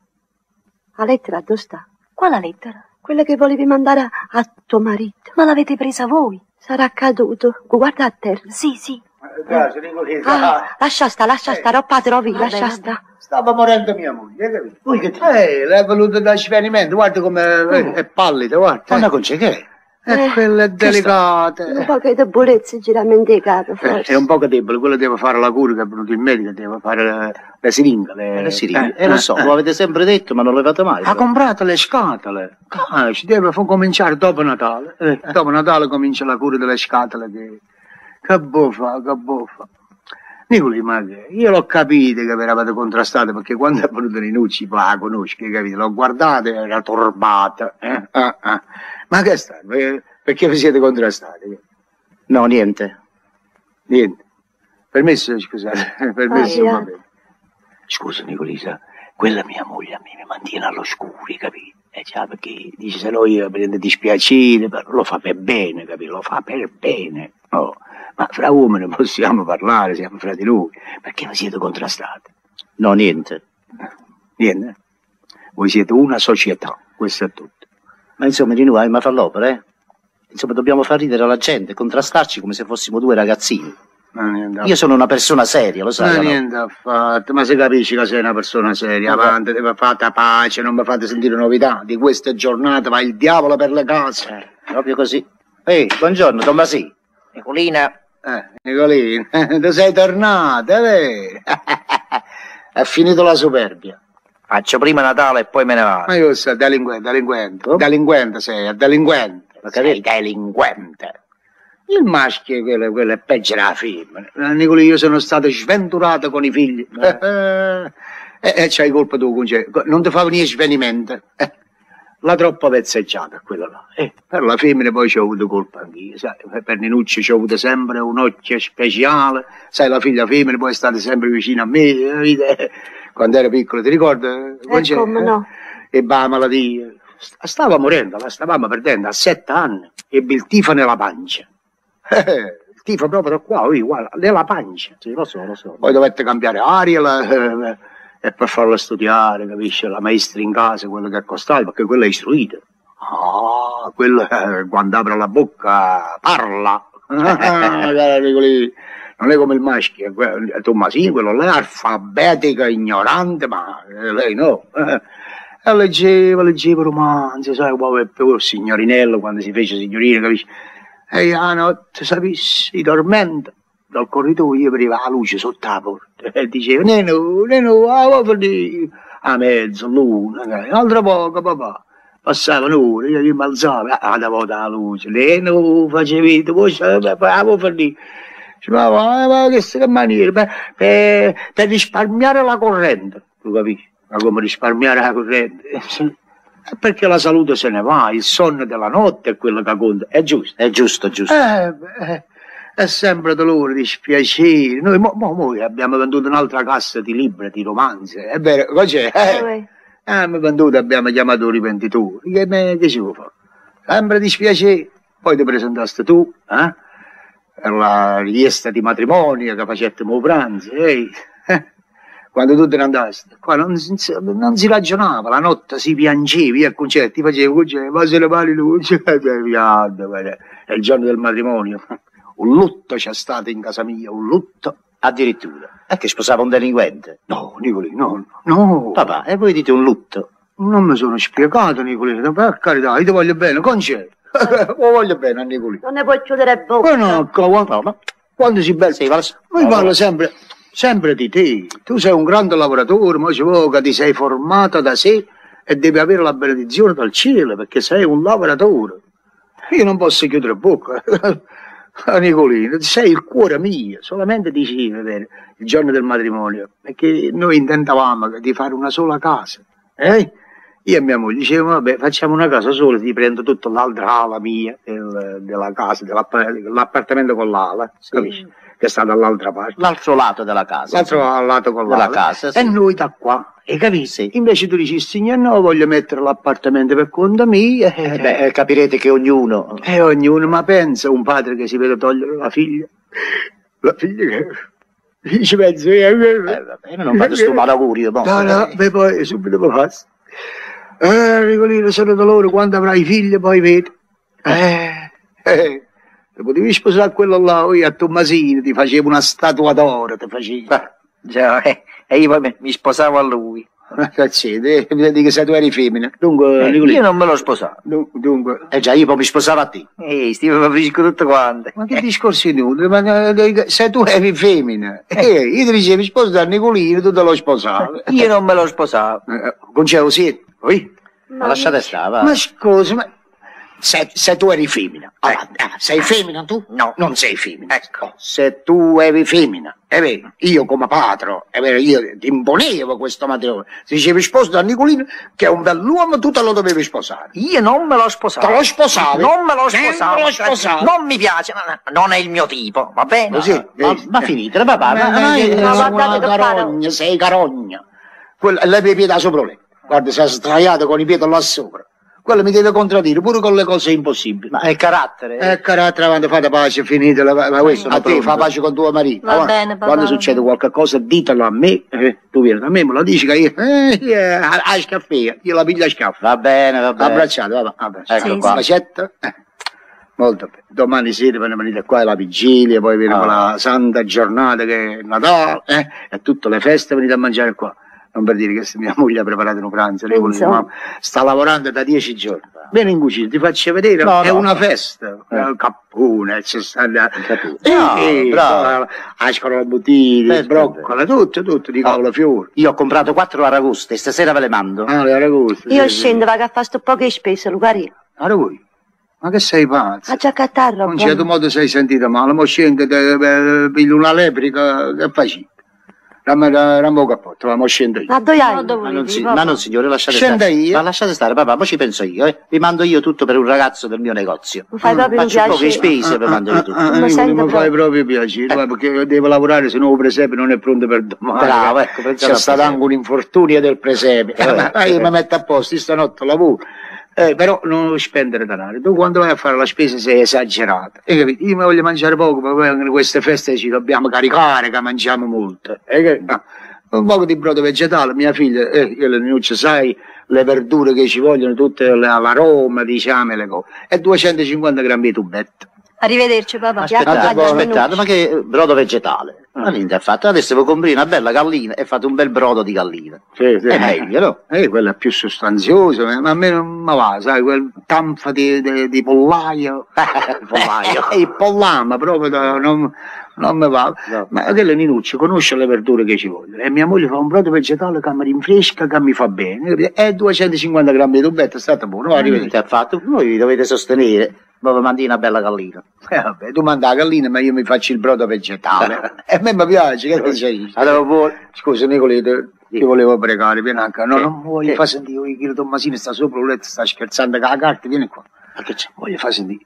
La lettera dove sta? Quale lettera? Quella che volevi mandare a, a tuo marito. Ma l'avete presa voi? Sarà caduto. Guarda a terra. Sì, sì. Grazie, Nicoletta. Ah, lascia sta, lascia sta, roba trovi, Va lascia sta. Stava morendo mia moglie, hai capito? Voi che Eh, l'è venuto da svenimento, guarda come eh, è pallida, guarda. Una conce che è? E quella è Un delicata. po' che debolezza giramente di capo, Eh. È un po' che debole, quello deve fare la cura, che è venuto il medico, deve fare la, la siringa. Le, Eh, sì, eh, eh, lo so, lo avete sempre detto, ma non lo fate mai. Ha comprato le scatole. Ah, ci deve cominciare dopo Natale. Eh, dopo Natale comincia la cura delle scatole. Che, che buffa, che buffa. Nicoli, ma io l'ho capito che vi eravate contrastate perché quando è venuto Ninucci, poi la conosco, hai capito? L'ho guardata e era turbata. eh, ah, ah. Ma che sta? Per- Perché vi siete contrastati? No, niente. Niente. Permesso, scusate, permesso, Ah, va bene. Scusa Nicolisa, quella mia moglie a me mi mantiene all'oscuro, capito? Eh già, perché dice se no io prendo dispiacere, però lo fa per bene, capito? Lo fa per bene. Oh, ma fra uomini possiamo parlare, siamo fra di noi, perché vi siete contrastati? No, niente. Niente. Voi siete una società, questo è tutto. Ma insomma, di noi, ma fa l'opera, eh? Insomma, dobbiamo far ridere la gente, contrastarci come se fossimo due ragazzini. Ma Io sono una persona seria, lo sai. Ma no? niente affatto, ma se capisci che sei una persona seria, avanti, deve fate pace, non mi fate sentire novità. Di queste giornate va il diavolo per le case. Eh, proprio così. Ehi, buongiorno, Tommasì. Nicolina, Eh, Nicolino, tu sei tornato, è vero? È finito la superbia. faccio prima Natale e poi me ne Ma vado. io so, delinquente, delinquente, delinquente sei, delinquente. Ma Sei delinquente. Il maschio, quello, quello è peggio della femmina. Eh, Nicolino, io sono stato sventurato con i figli. Eh, eh, eh, c'hai colpa tu, conce- non ti fa venire svenimento. Eh, la troppa vezzeggiata, quella là. Eh, per la femmina poi ci ho avuto colpa anch'io, sai, per Ninucci ci ho avuto sempre un occhio speciale, sai, la figlia femmina poi è stata sempre vicina a me, eh, quando ero piccolo, ti ricordi? Eh, come no. E la malattia. St- Stava morendo, la stavamo perdendo a sette anni, ebbe il tifo nella pancia. Eh, il tifo proprio qua, ui, guarda, nella pancia. Sì, lo so, lo so. Poi dovette cambiare aria la- eh, e per farla studiare, capisci? La maestra in casa, quello che accostava, perché quella è istruita. Ah, quella eh, quando apre la bocca parla. Ah, non è come il maschio, eh, que- Tommasino, quello là è alfabetica, ignorante, ma eh, lei no. Eh, E leggeva, leggeva romanzi, sai, il signorinello quando si fece signorina, capisci? E a notte, sapessi, dormendo, dal corridoio veniva la luce sotto la porta e diceva, Neno, Neno, ah, va lì, a mezzo, l'una, un'altra poco, papà. Passavano ore, io mi alzavo, ah, da volta la luce, Neno, facevi, tu va lì. Dice, ma, ma, ma che maniera, per, per, per risparmiare la corrente, tu capisci? Ma come risparmiare la corrente? Eh, Perché la salute se ne va, il sonno della notte è quello che conta, è giusto. È giusto, giusto. Eh, beh, è sempre dolore, dispiacere. Noi mo, mo- mo abbiamo venduto un'altra cassa di libri, di romanzi. È vero, cos'è? Eh, Eh, eh, abbiamo venduto, abbiamo chiamato rivenditori. Che, me- che si può fare? Sempre dispiacere. Poi ti presentaste tu, eh? Per la richiesta di matrimonio che facetimo pranzo, ehi. Quando tu te ne andasti, qua non si, non si ragionava, la notte si piangeva, io al concerto ti facevo concerto, ma se le mani luce, è il giorno del matrimonio. Un lutto c'è stato in casa mia, un lutto. Addirittura. È che sposava un delinquente. No, Nicolino, no, no. Papà, e voi dite un lutto? Non mi sono spiegato, Nicolino, per carità, io ti voglio bene, concerto. Lo voglio bene a Nicolino. Non ne puoi chiudere bocca. Ma no, quando, ma- quando si bella, Sì, ma Noi parlo sempre, sempre di te. Tu sei un grande lavoratore, ma ci vuole che ti sei formato da sé e devi avere la benedizione dal cielo perché sei un lavoratore. Io non posso chiudere bocca. Ah, Nicolino, sei il cuore mio, solamente dici il giorno del matrimonio, perché noi intentavamo di fare una sola casa. Eh? Io e mia moglie dicevamo, vabbè, facciamo una casa sola, ti prendo tutta l'altra ala mia del- della casa, dell'app- dell'appartamento con l'ala, capisci? Che sta dall'altra parte. L'altro lato della casa. L'altro al lato con Della casa, sì. E noi da qua, capito? Sì. Invece tu dici, signor no, voglio mettere l'appartamento per conto mio. Eh, E, beh, eh, capirete che ognuno... e ognuno, ma pensa, un padre che si vede togliere la figlia, la figlia che ci penso io. Eh, vabbè, io non fate sto malaugurio. No, no, beh, poi subito mi passa. Eh, Nicolino, sono dolore, quando avrai figli poi vedi. Eh, eh, te potevi sposare quello là, io a Tommasino ti facevo una statua d'oro, ti facevo. Ah, Già, eh, e io poi mi- mi sposavo a lui. Cazzete, eh, vedi che se tu eri femmina. Dunque, Eh, Nicolino, io non me lo sposavo. dun- dunque, Eh già, io poi mi sposavo a te. Ehi, Steve Fabrisco tutto quanto. ma che discorsi inutili? Ma eh, se tu eri femmina, eh, io ti dicevi sposa a Nicolino, tu te lo sposavi. Io non me lo sposavo. Eh, Con ciao sì, poi? Ma lasciate stare, va. Ma scusa, ma se, se tu eri femmina, allora, ah, sei femmina tu? No. Non sei femmina. Ecco. Se tu eri femmina, è vero, io come padre, è vero, io ti imponevo questo matrimonio. Se dicevi sposa a Nicolino, che è un bell'uomo, tu te lo dovevi sposare. Io non me lo sposavo. Te lo sposavi? Non me lo sposavo. lo sposavi? Non mi piace, no, no, non è il mio tipo, va bene? Così? Ma, eh, ma finitela, papà. Ma, ma, Ma, eh, ma, ma ma, carogna, sei carogna. Quella, lei mi piede sopra lei. Guarda, si è sdraiato con i piedi là sopra. Quello mi deve contraddire pure con le cose impossibili. ma è carattere. Eh, carattere, quando fate pace, finitela. Ma, ma questo, a te fa pace con tuo marito. Va Allora, bene, papà, Quando va succede bene. qualche cosa, ditelo a me. eh, tu vieni da me, me lo dici che io. Eh, eh, a, a scaffia, io la piglio a schiaffo. Va bene, va bene. Abbracciato, vabbè, vabbè. Ecco Sì, qua. Bacetto. Eh. Molto bene. Domani sera poi venite qua è la vigilia, poi viene Ah. quella santa giornata che è Natale, eh, e tutte le feste venite a mangiare qua. Non per dire che se mia moglie ha preparato un pranzo, lei vuole- ma sta lavorando da dieci giorni. Vieni in cucina, ti faccio vedere, No, è no. una festa. Eh. Il cappone, c'è sta Capito. Eh, No, eh, bravo. ascolo la bottiglia, Aspetta. broccola, tutto, tutto, di cavolo fiori. Io ho comprato quattro aragoste, stasera ve le mando. Ah, le aragoste. Io sì, scendo, vado a fare sto poche spese, Lucarino. Aragoste? Ma che sei pazzo? A già cattarlo. Non certo modo sei sentito male, ma scende, piglio una leprica, che faci? Rammo cappotto, ma mo scendo io. Ma dove hai? Ma Ma non, si- ma non, signore, lasciate Scenda stare. io. Ma lasciate stare, papà, poi ci penso io, eh. Vi mando io tutto per un ragazzo del mio negozio. Mi fai proprio Faccio poche piacere. spese, vi mando io tutto. Ah, Non mi sento mi fai proprio. piacere, guarda, perché devo lavorare, se no il presepe non è pronto per domani. Bravo, ecco, pensate C'è stato anche un infortunio del presepe. Eh, ma eh. io mi metto a posto, io stanotte lavoro. Eh, però non spendere denaro. Tu quando vai a fare la spesa sei esagerato. Hai capito? Io voglio mangiare poco, ma poi in queste feste ci dobbiamo caricare che mangiamo molto. Capito? Ah, Un poco di brodo vegetale, mia figlia, eh, io le nucce, sai, le verdure che ci vogliono, tutte le- alla Roma, diciamo, le cose. E 250 grammi di tubetto. Arrivederci, papà. Piatto Aspettate, taglio aspettate, ma che brodo vegetale? Ma niente ha fatto? Adesso vi comprare una bella gallina e fate un bel brodo di gallina. Sì, sì. È meglio, no? Eh, quella è più sostanziosa, ma a me non mi va, sai, quel tanfa di, di, di pollaio. Il pollaio. Eh, il pollame proprio da- non, non mi va. No. Ma quelle Ninucci conosce le verdure che ci vogliono. E mia moglie fa un brodo vegetale che mi rinfresca, che mi fa bene. E 250 grammi di tubetto è stato buono. Arrivederci. Ha fatto? Voi vi dovete sostenere, ma vi mandi una bella gallina. Eh, vabbè, tu manda la gallina, ma io mi faccio il brodo vegetale. E a me mi piace, che cosa dici? Allora voi... Scusa Nicolito, ti volevo pregare, vieni anche. No, Che? non voglio far sentire che il Tommasino sta sopra il letto, sta scherzando con la carta, vieni qua. Ma che c'è? Voglio far sentire.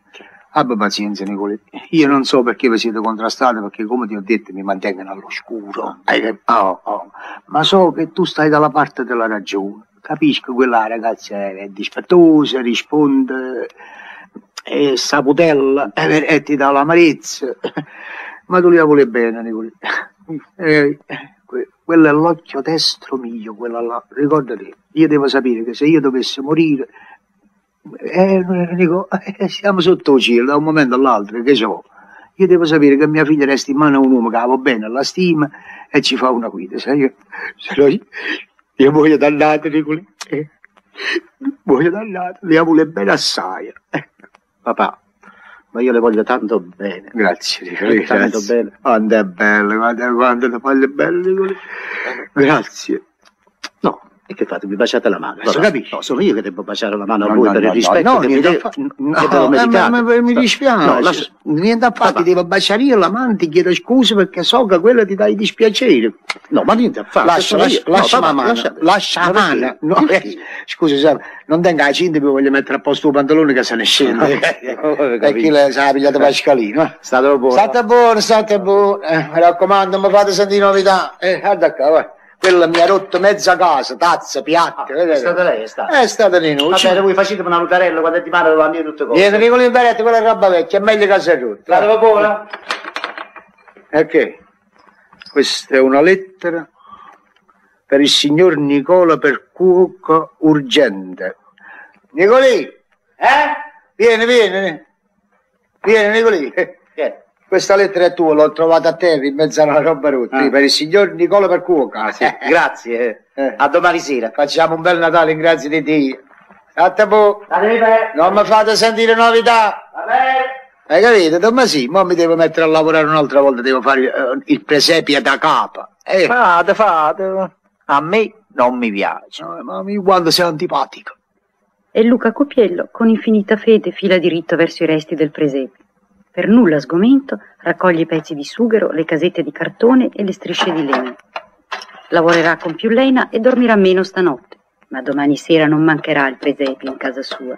Abba pazienza Nicolito, io non so perché vi siete contrastati, perché come ti ho detto mi mantengono all'oscuro. Cap- oh, oh. Ma so che tu stai dalla parte della ragione. Capisco, quella ragazza è dispettosa, risponde, è saputella e, e ti dà l'amarezza. Ma tu li vuole bene, Nicolito. Eh, Que- quello è l'occhio destro mio, quella là. Ricordati, io devo sapere che se io dovessi morire, eh, dico, eh, siamo sotto cielo da un momento all'altro, che so. Io devo sapere che mia figlia resta in mano a un uomo che va bene, la stima e ci fa una guida, sai? Io, se no, io, io voglio dannata, dico. Eh, voglio dannata, le vuole bene assai. Eh, Papà, ma io le voglio tanto bene. Grazie, dico lì, tanto grazie. bene. Quanto è bello, quanto, quanto le palle belle, dico. Grazie. E che fate? Mi baciate la mano. Allora, capisci? No, sono io che devo baciare la mano a No, voi no, per no, il rispetto no, che, mi de- fa- ma- mi dispiace. No, lascia- Niente a fare, ti devo baciare io la mano, ti chiedo scusa perché so che quello ti dà i dispiaceri. No, ma niente a fare. Lascia, lascia, lascia la mano, lascia la mano. No, eh, scusi, sa, non tenga la cinta, poi voglio mettere a posto il pantalone che se ne scende. E capito. chi le sa, pigliate Pascalino. eh. State buono. State buono, state buono. Eh, mi raccomando, mi fate sentire novità. Eh, guarda qua, vai. Quella mi ha rotto mezza casa, tazze, piatte. Ah, vedete? è stata lei, è stata. È stata Va Ninucci. bene, voi facete una lucarella quando ti male lo hanno tutte cose. Vieni, Nicolino Beretti, quella è roba vecchia, è meglio che si è rotta. State buona? Ok. Questa è una lettera per il signor Nicola Percuoco urgente. Nicolì! Eh? Vieni, vieni. Vieni, Nicolì. Che? Questa lettera è tua, l'ho trovata a terra in mezzo alla roba rotta. Ah. Per il signor Nicola Percuoco. Ah, sì, grazie. Eh. A domani sera. Facciamo un bel Natale in grazia di Dio. Buono. State bene? Non mi fate sentire novità. Va bene. Hai capito? Ma sì, ma mi devo mettere a lavorare un'altra volta, devo fare eh, il presepio da capo. Eh, Fate, fate. A me non mi piace. no, ma mi guarda sei antipatico. E Luca Copiello, con infinita fede, fila diritto verso i resti del presepe. Per nulla sgomento, raccoglie i pezzi di sughero, le casette di cartone e le strisce di legno. Lavorerà con più lena e dormirà meno stanotte, ma domani sera non mancherà il presepe in casa sua.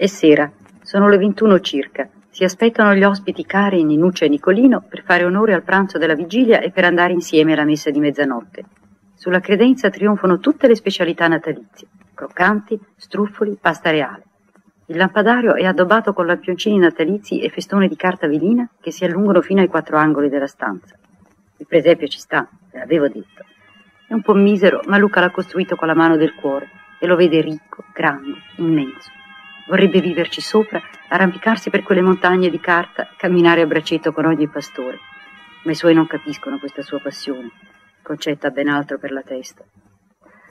È sera, sono le 21 circa. Si aspettano gli ospiti cari Ninuccia e Nicolino per fare onore al pranzo della vigilia e per andare insieme alla messa di mezzanotte. Sulla credenza trionfano tutte le specialità natalizie: croccanti, struffoli, pasta reale. Il lampadario è addobbato con lampioncini natalizi e festone di carta velina che si allungano fino ai quattro angoli della stanza. Il presepio ci sta, ve l'avevo detto. È un po' misero, ma Luca l'ha costruito con la mano del cuore e lo vede ricco, grande, immenso. Vorrebbe viverci sopra, arrampicarsi per quelle montagne di carta, camminare a braccetto con ogni pastore. Ma i suoi non capiscono questa sua passione. Concetta ha ben altro per la testa.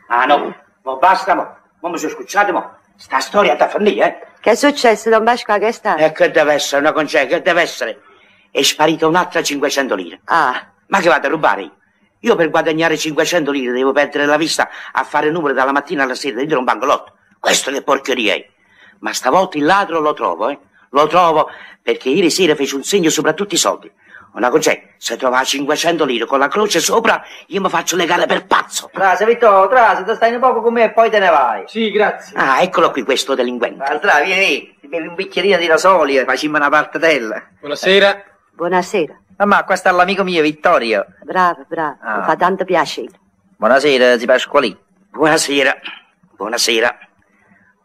Ah no, mo basta mo. Mo mi sono scocciato mo. Sta storia da finire, eh. Che è successo, Don Pasqua, che è stato? E che deve essere una concetta, che deve essere? È sparita un'altra 500 lire. Ah, Ma che vado a rubare io? Io per guadagnare 500 lire devo perdere la vista a fare numeri dalla mattina alla sera dentro un bancolotto. Questo che porcheria è. Ma stavolta il ladro lo trovo, eh. Lo trovo perché ieri sera fece un segno sopra tutti i soldi. Una concetta, se trova 500 lire con la croce sopra, io mi faccio legare per pazzo. Trase, Vittorio, trase, tu stai un poco con me e poi te ne vai. Sì, grazie. Ah, eccolo qui questo delinquente. Altra, vieni, ti bevi un bicchierino di rasoli e facciamo una partitella. Buonasera. buonasera. Mamma, questo è l'amico mio, Vittorio. Bravo, bravo, Ah. mi fa tanto piacere. Buonasera, zi Pasqualì. Buonasera, buonasera.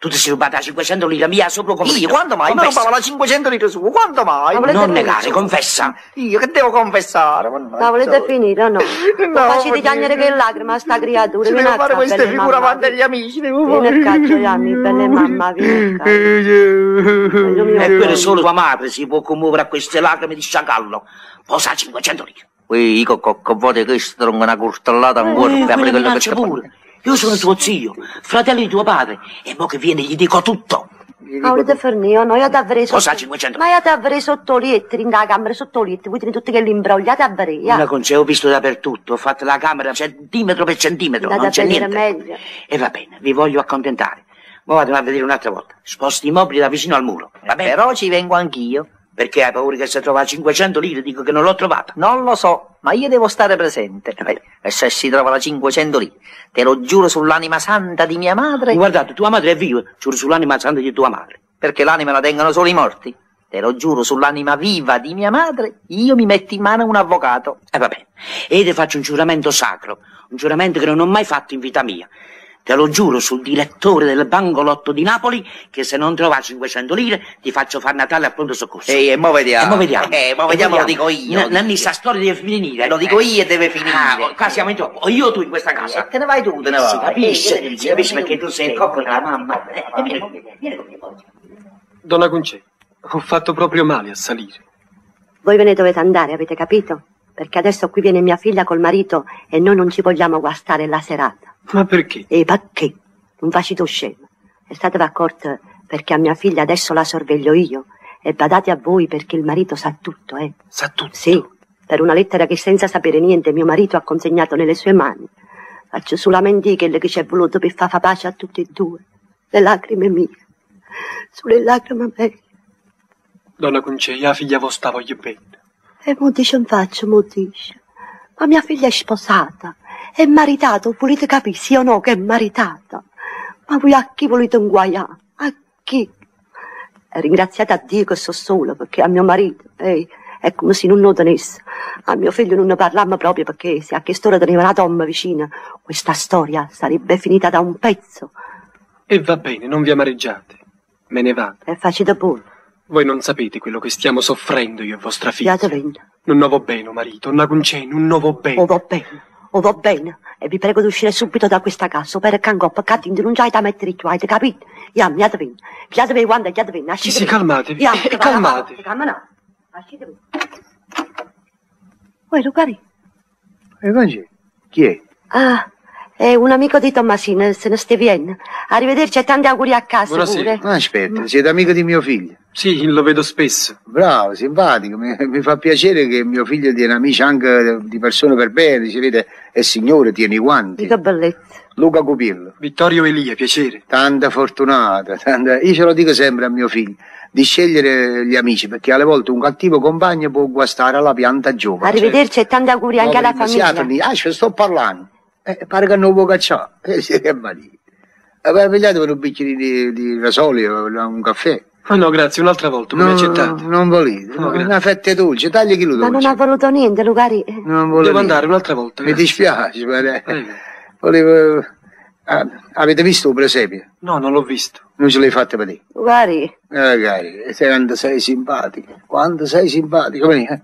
Tu ti sei rubata 500 lire mia sopra come Io, quando mai? Mi Confessa. rubava la 500 lire su, quando mai? Non negare, confessa. Io che devo confessare? Ma volete finire o no? Non facete piangere che lacrime a sta creatura. Ci devo fare queste belle figure avanti agli amici, devo Vieni a caccia, Gianni, belle mamma, vieni a E buono. solo tua madre si può commuovere a queste lacrime di sciacallo. Posa 500 lire. Qui, io con con voce che strongo una cortellata ancora, Eh, per quella quello che ti pure. Io sono tuo zio, fratello di tuo padre, e mo che viene gli dico tutto. Ma volete fornire o no? Io ti avrei sotto... Cosa 500? Ma io ti avrei sotto letteri, in la camera sotto letteri, voi tenete tutti che li imbrogliate avrei, Una eh? concea ho visto dappertutto, ho fatto la camera centimetro per centimetro, Andate non a c'è niente. meglio. E va bene, vi voglio accontentare. Ma vado a vedere un'altra volta. Sposti i mobili da vicino al muro, va bene? Però ci vengo anch'io. Perché hai paura che se trova 500 lire dico che non l'ho trovata? Non lo so, ma io devo stare presente. beh. E se si trova la 500 lì, te lo giuro sull'anima santa di mia madre, Guardate, tua madre è viva, giuro sull'anima santa di tua madre. perché l'anima la tengono solo i morti. Te lo giuro sull'anima viva di mia madre, io mi metto in mano un avvocato. E vabbè, e ti faccio un giuramento sacro, un giuramento che non ho mai fatto in vita mia. Te lo giuro sul direttore del Bancolotto di Napoli che se non trova 500 lire ti faccio far Natale al pronto soccorso. Ehi, e mo vediamo. E mo vediamo. Eh, mo vediamo, lo dico io. N- Nanni, sta storia deve finire. Lo dico io e deve finire. Ah, qua siamo in troppo. O io tu in questa casa. E te ne vai tu, te ne vai. Si capisce, Eh, si capisce perché tu sei il cocco della mamma. Eh, vieni con me, vieni con me. Donna Concè, ho fatto proprio male a salire. Voi ve ne dovete andare, avete capito? Perché adesso qui viene mia figlia col marito e noi non ci vogliamo guastare la serata. Ma perché? E perché? Non facete scemo. E statevi accorti perché a mia figlia adesso la sorveglio io. E badate a voi perché il marito sa tutto, eh. Sa tutto. Sì, per una lettera che senza sapere niente mio marito ha consegnato nelle sue mani. Faccio solamente quello che ci è voluto per far fa pace a tutti e due. Le lacrime mie. Sulle lacrime mie. Donna Concè, la figlia vostra voglio bene. E mo dice in faccia, mo dice. Ma mia figlia è sposata. È maritata, volete capire sì o no che è maritata? Ma voi a chi volete inguaiare? A chi? E ringraziate a Dio che so sola, perché a mio marito, ehi, è come se non lo tenesse. A mio figlio non ne parlammo proprio perché se a quest'ora teneva una donna vicina, questa storia sarebbe finita da un pezzo. E va bene, non vi amareggiate. Me ne vado. E facete pure, Voi non sapete quello che stiamo soffrendo io e vostra figlia. vento. Non nuovo bene, marito. Donna Concè, non nuovo bene. O va bene, o va bene. E vi prego di uscire subito da questa casa, per cangoppa, che non c'hai da mettere tu, avete capito? Avete venire. Chiatevi quando chiatevi venire, Sì, sì, calmatevi. Io, Eh, calmatevi. Calmatevi. Ascitevi. Uè, Lucari. E Concè, chi è? Ah, è un amico di Tommasino, se ne stai viendo. Arrivederci e tanti auguri a casa Buonasera. pure. Aspetta, siete amico di mio figlio? Sì, lo vedo spesso. Bravo, simpatico, mi, mi fa piacere che mio figlio tiene amici anche di persone per bene, si vede, è signore, tiene i guanti. Che bellezza. Luca Cupillo, Vittorio Elia, piacere. tanta fortunata, tanta... io ce lo dico sempre a mio figlio, di scegliere gli amici, perché alle volte un cattivo compagno può guastare alla pianta giovane. Arrivederci e tanti auguri anche alla Poveri famiglia. mesiatri, Ah, ce sto parlando. Eh, pare che non può cacciare. Eh, sì, che mani. Aveva pigliato per un bicchiere di, di rasolio, un caffè. Ma no, grazie, un'altra volta, come No, accettate? non volete. No, una fetta dolce, tagli chilo Ma non dolce. ha voluto niente, Lucari. Non volevo. Devo andare un'altra volta. Mi grazie. dispiace, ma eh, volevo. ah, avete visto il presepio? No, non l'ho visto. Non ce l'hai fatta vedere. Lucari. Eh, cari, sei- quando sei simpatico, quando sei simpatico, vieni, eh.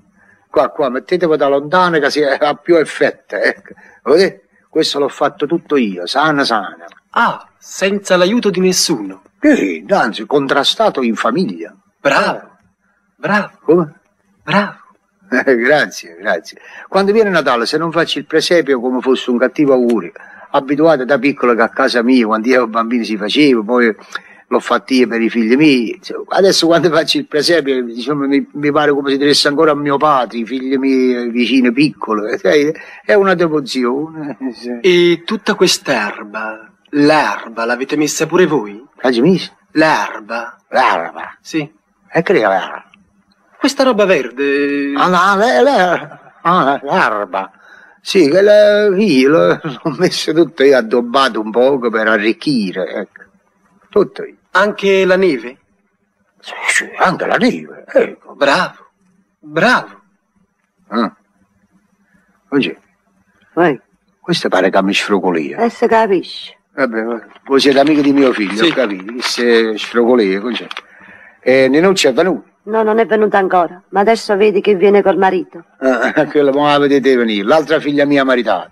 Qua, qua, mettetevi da lontano che si ha più effetto, ecco. Vedete? Questo l'ho fatto tutto io, sana sana. Ah, senza l'aiuto di nessuno. Sì, anzi, contrastato in famiglia. Bravo, bravo, Come? bravo. Eh, grazie, grazie. Quando viene Natale, se non faccio il presepio come fosse un cattivo augurio, abituato da piccolo che a casa mia, quando io ero bambino si faceva, poi l'ho fatto io per i figli miei. Adesso quando faccio il presepio, diciamo, mi, mi pare come se desse ancora a mio padre, i figli miei vicini piccoli. Eh, È una devozione. sì. E tutta quest'erba, l'erba, l'avete messa pure voi? L'hai messa? L'erba? L'erba. Sì. E che è l'erba? Questa roba verde... Ah, no, ah, l'erba. Sì, che l'ho messo tutto io addobbato un poco per arricchire, ecco. Tutto io. Anche la neve? Sì, sì, anche la neve, ecco. Bravo, bravo. Ah. Oggi, Uè, questo pare che mi sfrogolia. e si capisce. Vabbè, va- voi siete amici di mio figlio, Sì. ho capito, se sfrogolia, così. E Ninucci è venuto? No, non è venuta ancora, ma adesso vedi che viene col marito. Ah, quella mo la vedete venire, l'altra figlia mia maritata.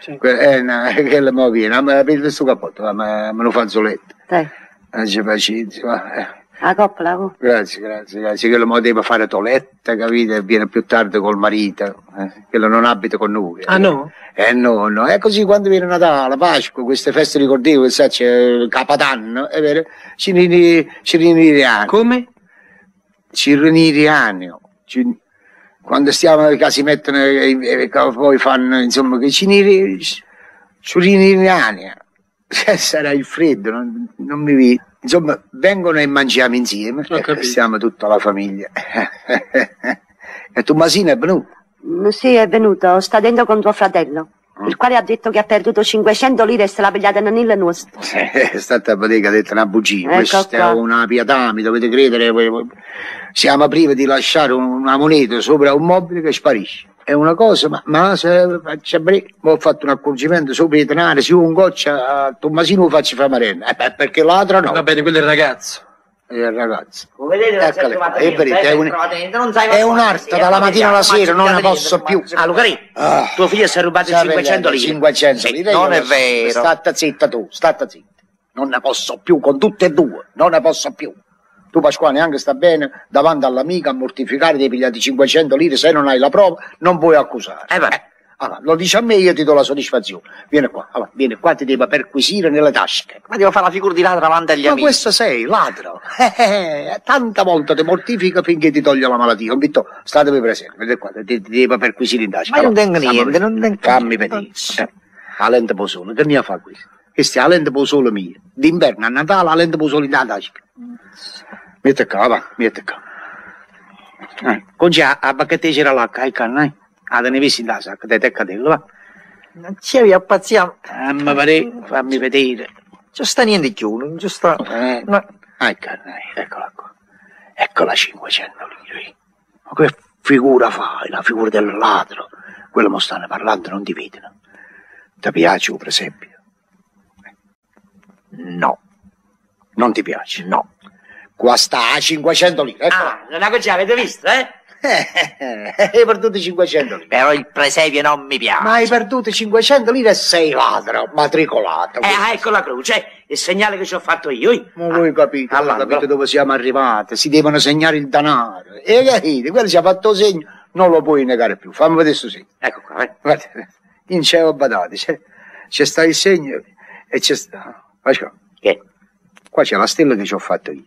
Sì. Que- Eh, no, quella mo viene, ma per questo cappotto, ma me lo fa zoletto. Dai, C'è pazienza, va, eh. la coppola, oh. Grazie, grazie, grazie. Quello mo deve fare toletta, capite? E viene più tardi col marito. Eh? Quello non abita con noi. Ah, no? Eh no, no. È così quando viene Natale, Pasqua, queste feste ricordevoli, sai, c'è il Capodanno, è vero? Ci ci riniriamo. Come? Ci riniriamo. Ci- Quando stiamo, che si mettono, e, e- che poi fanno, insomma, che ci niri- ci riniriamo. Eh, Sarà il freddo, non, non mi vedi. Insomma, vengono e mangiamo insieme. E. Stiamo tutta la famiglia. e Tommasino è venuto. Mm, Sì, è venuto, sta dentro con tuo fratello, il quale ha detto che ha perduto 500 lire e se l'ha pigliata nella nostra. È stata a vedere che ha detto una bugia. Ecco Questa qua. è una pietà, mi dovete credere. Siamo privi di lasciare una moneta sopra un mobile che sparisce. È una cosa, ma, ma se mo ho fatto un accorgimento sopra i denari, se io un goccia a Tommasino lo faccio fare marenda. Eh, beh, perché l'altro no. Va bene, quello è il ragazzo. Eh, ragazzi. Lo vedete, Eccole è verità, è un- è un'arte, dalla mattina alla sera, non ne posso niente, più. Ah, Lucarì, Ah. tuo figlio si è rubato Sapete, 500 lire. 500 Sì. lire. non è vero. Stata zitta tu, stata zitta. Non ne posso più con tutte e due, non ne posso più. Tu Pasquale neanche sta bene davanti all'amica a mortificare dei pigliati 500 lire, se non hai la prova non puoi accusare. Eh, vabbè. Allora, lo dici a me, io ti do la soddisfazione. Vieni qua, allora, vieni qua, ti devo perquisire nelle tasche. Ma devo fare la figura di ladro davanti agli Ma amici. questo sei, ladro. Eh, eh, tanta volta ti mortifica finché ti toglie la malattia. Detto, statevi presenti, vedete qua, ti, ti devo perquisire in tasca. Ma io non Allora, tengo niente, non tengo Fammi niente. vedere. Eh, la lente posole, che ne fa questo? Questa è la lente posole mia. D'inverno a Natale la lente posole in tasca. Metti qua, va, metti qua. Eh, con già a bacchette c'era l'acqua, hai canna, eh? Ah, te ne visti in tasca, te te cadello, va. Non ci appazziamo. Fammi vedere, fammi vedere. Ci sta niente più, non ci sta. Eh, No. Ah, canna, eh, eccola qua. Eccola 500 lire. Ma che figura fai, la figura del ladro? Quello mo stanno parlando, non ti vedono. Ti piace, per esempio? No, Non ti piace? no. Qua sta a 500 lire, ecco. Ah, una cosa avete visto, eh? Eh, Hai perduto 500 lire. Però il presepio non mi piace. Ma hai perduto 500 lire e sei ladro, matricolato. Eh, ah, ecco la croce, il segnale che ci ho fatto io. eh. Ma voi capite, Allora, capite dove siamo arrivati? Si devono segnare il denaro. E capite, quello ci ha fatto segno, non lo puoi negare più. Fammi vedere questo segno. Ecco qua, eh. Guarda, in c'è badate, c'è, c'è sta il segno e c'è sta. Guarda, Che? qua c'è la stella che ci ho fatto io.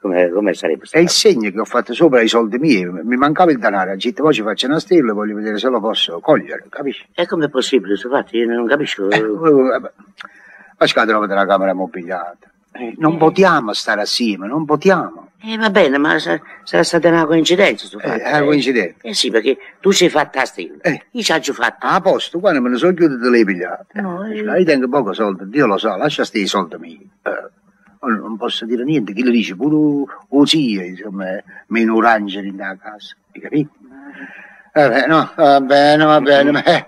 Come, come sarebbe È stato? il segno che ho fatto sopra i soldi miei. Mi mancava il denaro. Gitti, poi ci faccio una stella, voglio vedere se lo posso cogliere, capisci? E com'è possibile, infatti, io non capisco. Eh. Ma scatolo della camera mobiliata. Eh, non potiamo stare assieme, non potiamo. Eh, va bene, ma sa- sarà stata una coincidenza, sto Eh, fatto. è una coincidenza. Eh sì, perché tu ci hai fatta la stella. Eh. Io ci ho fatto. A posto, quando me ne sono chiuso le pigliate. No, eh. Io tengo poco soldi, Dio lo sa, lascia stare i soldi miei. Eh, non posso dire niente, chi le dice? Pure o zia, insomma, eh, meno orangeri in casa, hai capito? Eh, beh, no, va bene, va bene, ma, eh,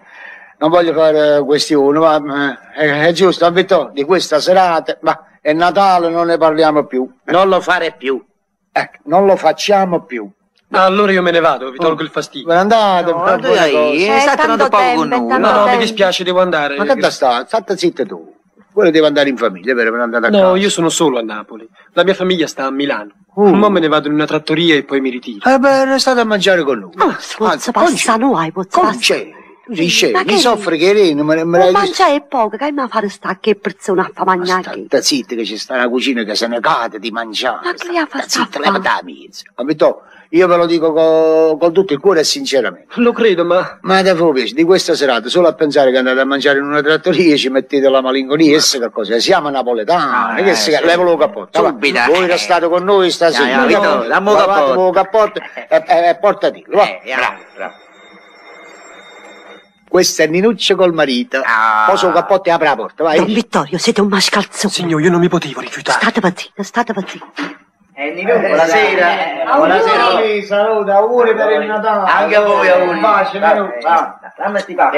non voglio fare questione, ma ma, eh, è giusto, abito di questa serata, ma è Natale, non ne parliamo più. Non lo fare più. Ecco, non lo facciamo più. Ah, allora io me ne vado, vi tolgo il fastidio. Ne andate, No, buone hai- cose. eh, state tanto con tempo, noi. tanto No, no, mi dispiace, devo andare. Ma che da sta? State zitta tu. Quello deve andare in famiglia, vero? Per andare a casa. No, io sono solo a Napoli. La mia famiglia sta a Milano. Uh. Mo me ne vado in una trattoria e poi mi ritiro. Eh beh, restate a mangiare con noi. Ma sforza, con passa noi, pozza, Con passa. c'è. Che mi soffre che reno, me, me Ma l'hai mangia è poco, che mi fare sta che persona a fa mangiare? Sta zitta che ci sta una cucina che se ne cade di mangiare. Ma che ha fatto Sta zitta, leva fare? da mezzo. Capito? Io ve lo dico co- con tutto il cuore e sinceramente. Lo credo, ma... Ma da piace, di questa serata, solo a pensare che andate a mangiare in una trattoria ci mettete la malinconia, e che cosa? Siamo napoletani, Ah, che eh, si sì. Levo lo cappotto. va. Subito, Voi eh. restate con noi stasera. Dammo cappotto. il cappotto e, e, e portatelo, va. Eh, bravo, bravo. Questo è Ninuccio col marito. Ah. Poso il cappotto e apre la porta, vai. Don Vittorio, siete un mascalzone. Signor, io non mi potevo rifiutare. State pazzito, state pazzito. Eh, Nino, buonasera. Buonasera. saluto, auguri per il Natale. Anche a voi, auguri. Un bacio, Ninu. Va. Dammi qua,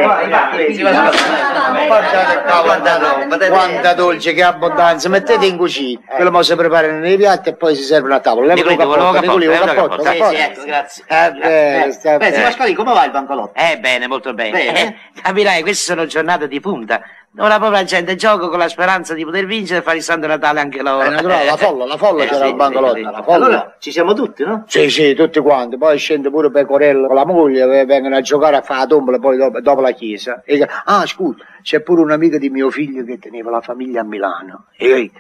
Quanta roba, te- quanta dolce, che abbondanza. Mettete in cucina, quello mo si preparano nei piatti e poi si servono a tavola. Il Nicolino, volevo eh, cappotto, volevo cappotto. Sì, sì, ecco, grazie. Eh, Beh. Pasquali, come va il bancolotto? Eh, bene, molto bene. Bene. Eh, capirai, queste sono giornate di punta. La povera gente gioca con la speranza di poter vincere e fare il Santo Natale anche loro. Naturale, la folla, la folla Eh, c'era sì, il bancolotto, sì, sì. la folla. Allora, ci siamo tutti, no? Sì, sì, tutti quanti. Poi scende pure Pecorello con la moglie, eh, vengono a giocare a fare la tombola poi dopo, dopo la chiesa. E- ah, scusa, c'è pure un amico di mio figlio che teneva la famiglia a Milano. E,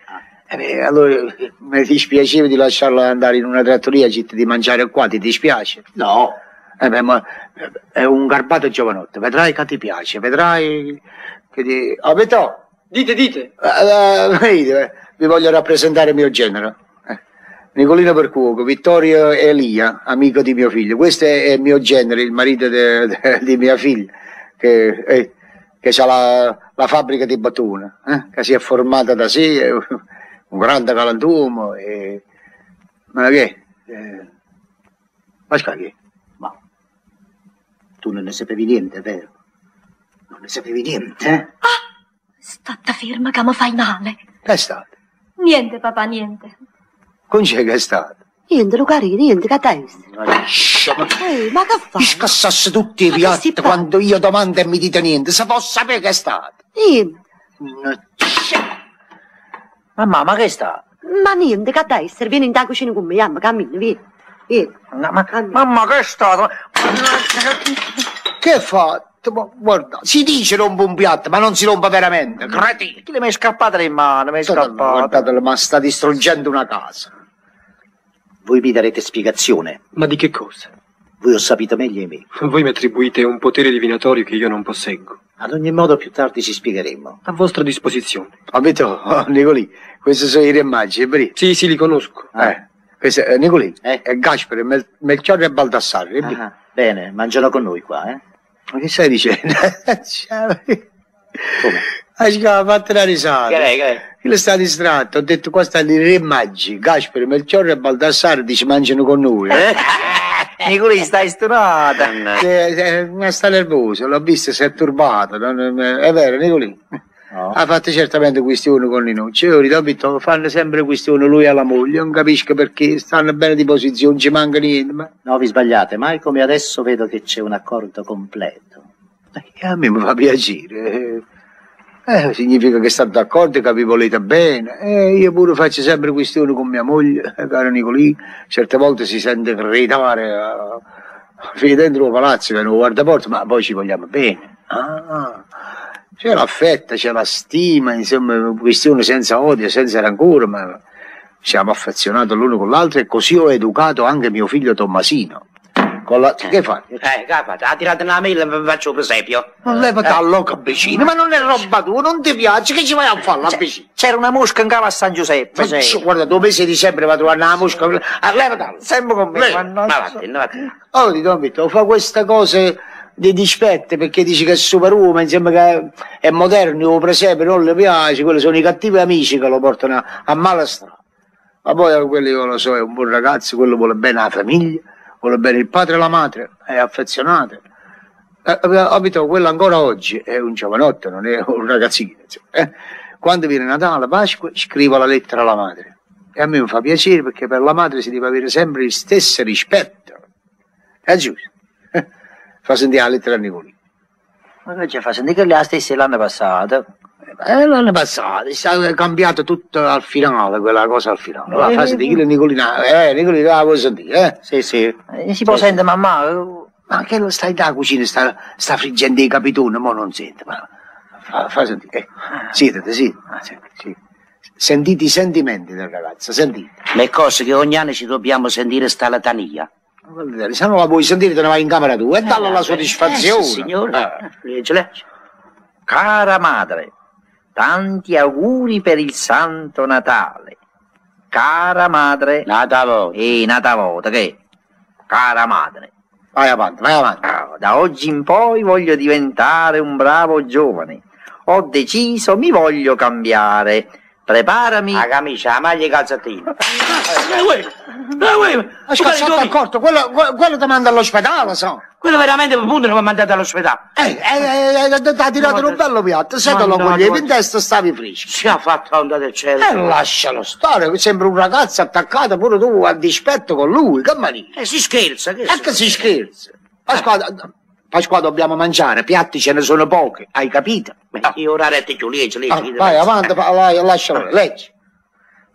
eh, beh, allora eh, mi dispiaceva di lasciarlo andare in una trattoria, di mangiare qua, ti dispiace? No. Eh beh, ma eh, è un garbato giovanotto, vedrai che ti piace, vedrai che ti... Ah, Beto, Dite, dite. eh, eh, eh, vi voglio rappresentare mio genero. Eh, Nicolino Percuoco, Vittorio Elia, amico di mio figlio. Questo è il mio genere, il marito di mia figlia, che, eh, che ha la, la fabbrica di Battuna, eh, che si è formata da sé, è un grande galantuomo. Ma che? Eh, ma che? Ma tu non ne sapevi niente, vero? Non ne sapevi niente, eh? Stata ferma che mi fai male. Che è stato? Niente, papà, niente. Con c'è che è stato? Niente, Lucarini, niente, che te Lascia, ma... Ma che fai? Scassasse tutti i piatti quando io domando e mi dite niente, se posso sapere che è stato. Niente. Mamma, ma che è stato? Ma niente, che te Vieni in da cucina con me, amma, cammina, vieni. Vieni. No, ma, Cammina. mamma, che è stato? Che? Ma guarda, si dice rompe un piatto, ma non si rompe veramente. Cretino. Chi le mi è scappata in mano? Mi è scappata. Ma sta distruggendo una casa. Voi mi darete spiegazione. Ma di che cosa? Voi ho sapito meglio di me. Voi mi attribuite un potere divinatorio che io non posseggo. Ad ogni modo più tardi ci spiegheremo. A vostra disposizione. Capito? Oh, Nicolì, questi sono i re magi, è vero? Sì, sì, li conosco. Eh, questo è Nicolì, Eh? è Gaspare, Mel- Melchiorre e Baldassarre. vero? Ah, bene, mangiano con noi qua, eh? Ma che stai dicendo? Come? Ci ha fatto una risata. Che lei, che lei? Io sta distratto, ho detto qua stanno i re magi, Gaspare, Melchiorre e Baldassarre, dice mangiano con noi. Eh? Nicolì, stai stonata. Eh, eh, ma sta nervoso, l'ho visto, si è turbato. non- non- è vero, Nicolì? No. Ha fatto certamente questione con Ninucci. Io visto, fanno sempre questione lui e la moglie. Non capisco perché, stanno bene di posizione, ci manca niente. Ma No, vi sbagliate, mai come adesso vedo che c'è un accordo completo. eh, a me mi fa piacere. Eh, significa che state d'accordo, che vi volete bene. Eh, io pure faccio sempre questione con mia moglie, eh, caro Nicolì. Certe volte si sente gridare a... fino dentro il palazzo, che non guarda porta, ma poi ci vogliamo bene. Ah, c'è l'affetto, c'è la stima, insomma, questione senza odio, senza rancore, ma siamo affezionati l'uno con l'altro e così ho educato anche mio figlio Tommasino. La... Che fai? Eh, che ha fatto? Ha tirato una mela e faccio un presepio. Non levati la loca vicino, ma non è roba tua, non ti piace, che ci vai a fare la vicina? C'era una mosca in cava a San Giuseppe. Ma sai. guarda, due mesi di sempre va a trovare una mosca, ah, levatela. Sempre con me. Ma Ma non so. vattene, vattene. Oh, di Don fa queste cose di dispetto perché dici che è superuomo, insomma che è moderno, o presepe non le piace, quelli sono i cattivi amici che lo portano a, a mala. Ma poi quello io lo so, è un buon ragazzo, quello vuole bene alla famiglia, vuole bene il padre e la madre, è affezionato. Eh, eh, abito, quello ancora oggi è un giovanotto, non è un ragazzino. eh. Quando viene Natale, Pasqua, scrivo la lettera alla madre. E a me mi fa piacere perché per la madre si deve avere sempre il stesso rispetto. È giusto. Fa sentire la lettera a Nicolino. Ma che ci fa sentire che la stessa l'anno passato? Eh, l'anno passato, è cambiato tutto al finale, quella cosa al finale. Va, fa sentire che Nicolina, eh, Nicolina, la vuoi sentire, eh? Sì, sì. Eh, si può sentire mamma? eh, Ma che lo stai da cucina, sta, sta friggendo i capitoni, ma non sente, ma fa, fa sentire, eh. Siedete, sì, sì, sì. Sentite i sentimenti del ragazzo, sentite. Le cose che ogni anno ci dobbiamo sentire sta latania. Se non la vuoi sentire, te ne vai in camera tua e dalla la soddisfazione. Eh, sì, signore. Eh. Cara madre, tanti auguri per il Santo Natale. Cara madre, Nata voi. e nata volta che? Cara madre, Vai avanti, vai avanti. ah, da oggi in poi voglio diventare un bravo giovane. Ho deciso, mi voglio cambiare. Preparami. La camicia, la maglia e i calzettini. Ma scazzato accorto, quello, quello, quello ti manda all'ospedale, so. Quello veramente per punto non mi ha mandato all'ospedale. Eh, eh, eh, ti ha tirato un bello piatto, se te lo coglievi in testa stavi fresco. Ci ha fatto onda del cielo. E lascialo stare, sembra un ragazzo attaccato pure tu a dispetto con lui, che mani? Eh, si scherza, che E che si scherza? Pasqua, Pasqua dobbiamo mangiare, piatti ce ne sono pochi, hai capito? Beh, Io ora rete più legge, legge. Ah, vai avanti, fa- vai, lascialo, leggi.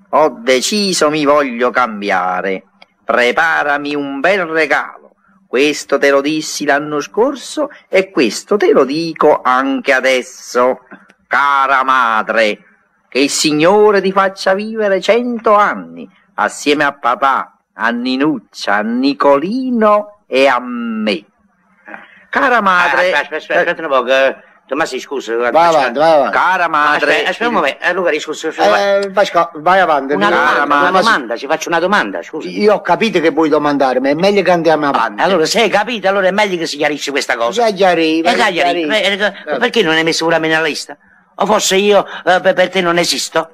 Ho deciso, mi voglio cambiare. Preparami un bel regalo. Questo te lo dissi l'anno scorso e questo te lo dico anche adesso. Cara madre, che il Signore ti faccia vivere cento anni assieme a papà, a Ninuccia, a Nicolino e a me. Cara Ah, madre, aspetta, aspetta, aspetta un po', che Tomasi, scusa. Vai avanti, vai avanti. Cara madre, Aspetta, aspetta un momento. Eh, Luca, scusa, Eh, Pasqua, vai avanti. Una Eh, domanda, ma- una ma- domanda, ci faccio una domanda, scusa. Io ho capito che vuoi domandarmi, è meglio che andiamo avanti. Allora, se hai capito, allora è meglio che si chiarisce questa cosa. Già chiariva, E Cagliari, chiariva. eh, eh, perché non hai messo pure a me nella lista? O forse io eh, per, per te non esisto?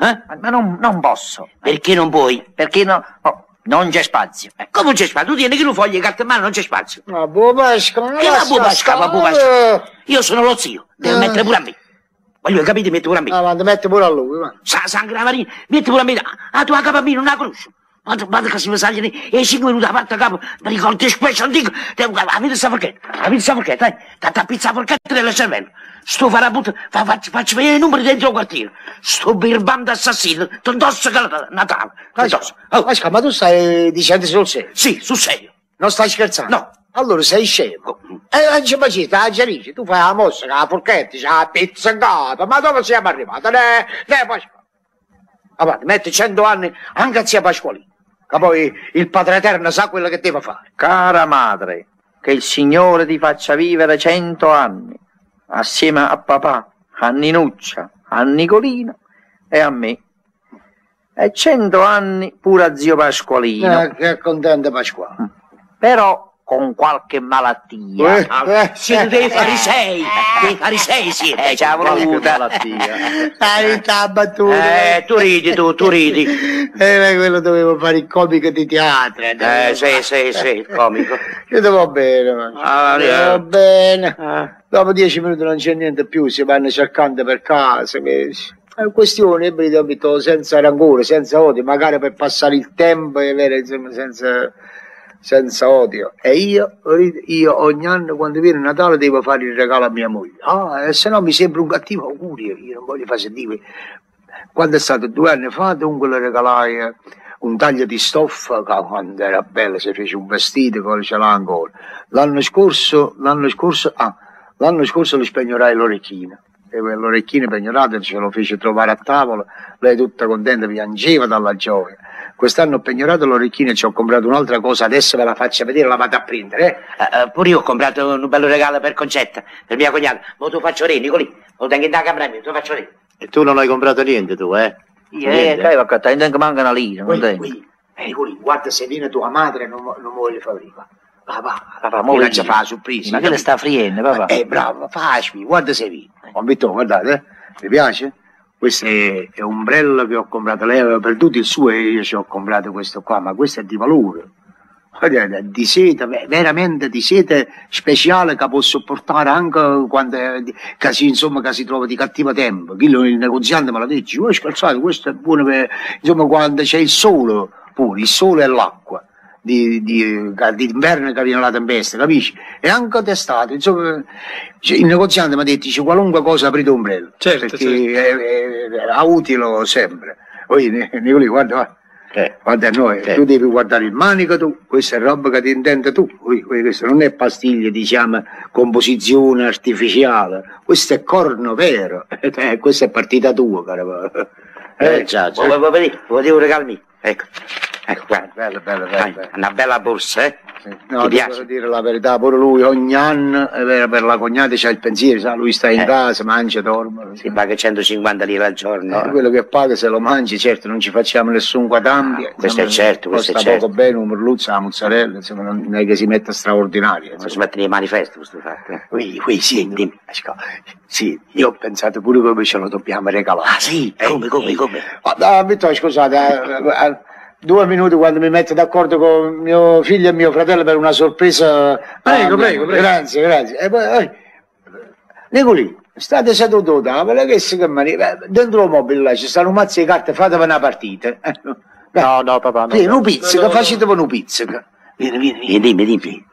Eh? Ma non, non posso, Perché non puoi? perché no, oh, non c'è spazio. Eh, Come c'è spazio? Tu tieni che lo fogli, carta in mano, non c'è spazio. Ma buon Pasqua, ma Che la Pasqua, ma. Pasqua? Io sono lo zio, devi Eh. mettere pure a me. Voglio capire, metti pure a me. Avanti, metti pure a lui, va. Sa, San Gramarino, metti pure a me. Ah, tu a capo a me non la conosci. Guarda, guarda che si mi sagliano e cinque minuti a parte a capo, mi ricordi spesso, dico, avete sta forchetta, avete sta forchetta, eh, attappi la forchetta nel cervello. Sto farabutto, fa, faccio, faccio vedere i numeri dentro il quartiere. Sto birbando assassino, ti indosso che la Natale, ti indosso. Oh, Pasqua, ma tu stai dicendo sul serio? sì, sul serio. Non stai scherzando? No. Allora sei scemo. E non ci facci, sta Giarici, tu fai la mossa, la forchetta, la pizzicata, ma dove siamo arrivati? Ne, ne Pasqua. Avanti, metti cento anni anche a zia Pasqualina. Che poi il Padre Eterno sa quello che deve fare. Cara madre, che il Signore ti faccia vivere cento anni, assieme a papà, a Ninuccia, a Nicolino e a me. E cento anni pure a zio Pasqualino, Eh, che contento Pasquale. però con qualche malattia. Eh, eh, Siete dei farisei, dei farisei siete. Eh, ha voluta. Dai, sta battuta. Eh, tu ridi, tu, tu ridi. Era quello dovevo fare il comico di teatro. Eh, sì, sì, sì, il comico. Io devo bene, ma. Ah, Devo eh. bene. Ah. Dopo dieci minuti non c'è niente più, si vanno cercando per casa. Che... È questione, abito senza rancore, senza odio, magari per passare il tempo e avere, insomma, senza, senza odio. E io, io ogni anno quando viene Natale devo fare il regalo a mia moglie. Ah, e se no mi sembra un cattivo augurio, io non voglio fare sentire. Quando è stato due anni fa, dunque le regalai eh, un taglio di stoffa, quando era bella, si fece un vestito, che ce l'ha ancora. L'anno scorso, l'anno scorso, ah, l'anno scorso le spegnorai l'orecchina. E l'orecchina pegnorata ce lo fece trovare a tavola, lei tutta contenta piangeva dalla gioia. Quest'anno ho pegnorato l'orecchina e ci ho comprato un'altra cosa, adesso ve la faccio vedere, la vado a prendere. Eh? Eh, eh, pure io ho comprato un bello regalo per Concetta, per mia cognata. Ma tu faccio re, Nicolì. Lo tengo in da camera mia, tu faccio re. E tu non hai comprato niente, tu, eh? Io, eh, dai, va a non manca una lira, non Qui, tengo. qui, eh, qui, guarda se viene tua madre non, non voglio fare prima. Va, Papà, mo Io vedi. ci fa la sorpresa. Ma che le sta friendo, papà? Eh, bravo, facci, guarda se viene. Ho detto, guardate, eh, mi piace? Questo è, è un ombrello che ho comprato, lei aveva perduto il suo e io ci ho comprato questo qua, ma questo è di valore. Guardate, Di seta, ve- veramente di seta speciale che può sopportare anche quando che si, insomma, che si trova di cattivo tempo. Chi lo- il negoziante me l'ha detto, voi scherzate, questo è buono per, insomma, quando c'è il sole, pure, il sole e l'acqua. Di, di, d'inverno che viene la tempesta, capisci? E anche d'estate, insomma, cioè, il negoziante mi ha detto, dice, qualunque cosa aprite ombrello. Certo, perché È, è, è utile sempre. Poi, Nicolì, guarda, guarda. Eh. Guarda, noi, Eh. tu devi guardare il manico tu, questa è roba che ti intende tu, questo non è pastiglie, diciamo, composizione artificiale, questo è corno vero, eh, questa è partita tua, caro. Eh, già, già. Vuoi, vuoi? Vuoi un regalo mio? Ecco, ecco, guarda. Bello, bello, bello, Dai, bello. una bella borsa, eh? No, Ti devo dire la verità, pure lui ogni anno vero, per la cognata c'ha il pensiero, sa, lui sta in Eh. casa, mangia, dorme. Si paga 150 lire al giorno. Eh, quello che paga se lo mangi, certo, non ci facciamo nessun guadagno. Ah, questo è certo, questo è certo. poco bene, un merluzzo, la mozzarella, insomma, non è che si metta straordinario. Non si mette nei manifesti questo fatto. eh. Oui, sì, dimmi. Ascolta, Sì, io ho pensato pure come ce lo dobbiamo regalare. Ah sì? Come, come, come? Ah, Vittorio, scusate, eh, eh, due minuti quando mi metto d'accordo con mio figlio e mio fratello per una sorpresa. Prego, Ah, prego, prego. Grazie, grazie. E poi, eh, Nicolì, state seduti da tavola, che si che mani- eh, dentro il mobile là ci stanno un mazzo di carte, fatevi una partita. No, no, papà, no. Vieni, no. un pizzica, facetevi un pizzica. Vieni, vieni, vieni. Dimmi, dimmi.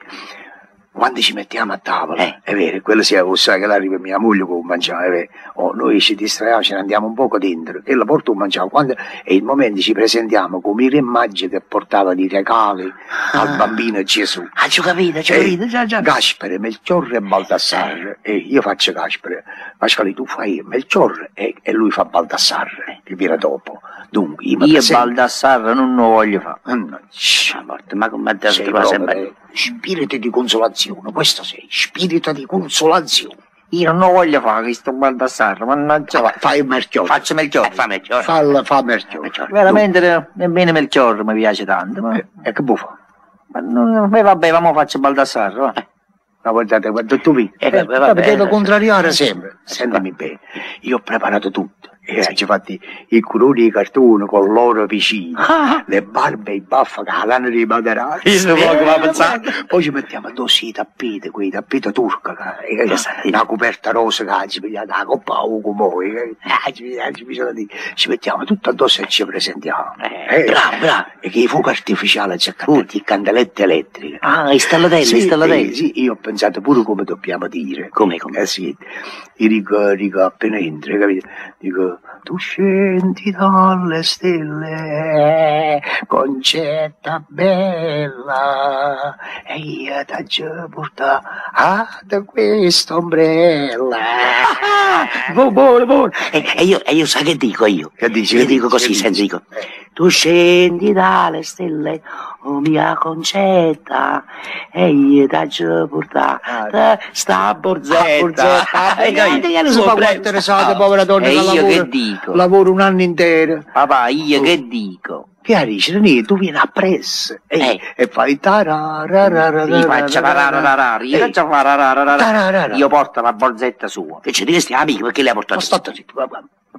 Quando ci mettiamo a tavola, Eh. è vero, quello sia lo sai che là arriva mia moglie con un mangiare, è vero. Oh, noi ci distraiamo, ce ne andiamo un poco dentro, e la porta un mangiare. Quando è il momento ci presentiamo come i re magi che portavano i regali al bambino Gesù. Ah, ci ho capito, ci ho Eh, capito, già, già. Gaspare, Melchiorre e Baldassarre. E io faccio Gaspare. Pasquale, tu fai Melchiorre e, e lui fa Baldassarre, che viene dopo. Dunque, io, Io Baldassarre non lo voglio fare. Ah, morto, ma come lo proprio, sempre... eh, spirito di consolazione, questo sei, spirito di consolazione. Io non voglio fare questo Baldassarre, mannaggia. Fa- Fai il merchione. Faccio Melchiorre. Eh, fa Melchiorre. Falla, fa merchione. Veramente ne- nemmeno Melchiorre mi piace tanto. Ma, E che buffo? ma non- eh, vabbè, ma mo faccio Baldassarre. Va. Ma guardate, guarda, tu vedi. Eh, Eh, vabbè, devo eh, contrariare sempre. Sentimi bene, io ho preparato tutto. E ci fatti i colori di cartone con loro vicini, le barbe e i baffi che l'hanno rimaderati. Io so poco, ma pensate. Poi ci mettiamo addosso i tappeti, quei tappeti turca, che- che- che- una coperta rosa che ci pigliata la coppa Ugo Moi, eh, ci, eh, ci bisogna di- ci mettiamo tutto addosso e ci presentiamo. Eh, bravo, bravo. E che i fuochi artificiali ci accattiamo i candelette elettriche. Ah, i stallatelle, Sì, i stallatelle. sì, sì, io ho pensato pure come dobbiamo dire. Come, come? Eh sì, io dico, dico appena entri, capito? Dico, tu scendi dalle stelle, concetta bella, e io ti ci porta ad questa ombrella. Buono, buono, buono. E, e io, e io sai che dico io? Che dici, Io dico così, dici? dico. Tu scendi dalle stelle, mia concetta, e io ti ci portata sta borzetta. Borzetta, Eh, eh, che ne so prego. ne sa, povera donna E io che dico? Lavoro un anno intero. Papà, io che dico? Che dici? Reni, tu vieni a press e, Eh. e fai tararararara. Io faccio pararararara, io faccio pararararara. Tararara. Io porto la borzetta sua. Che ci diresti amico perché lei ha portato? state zitto.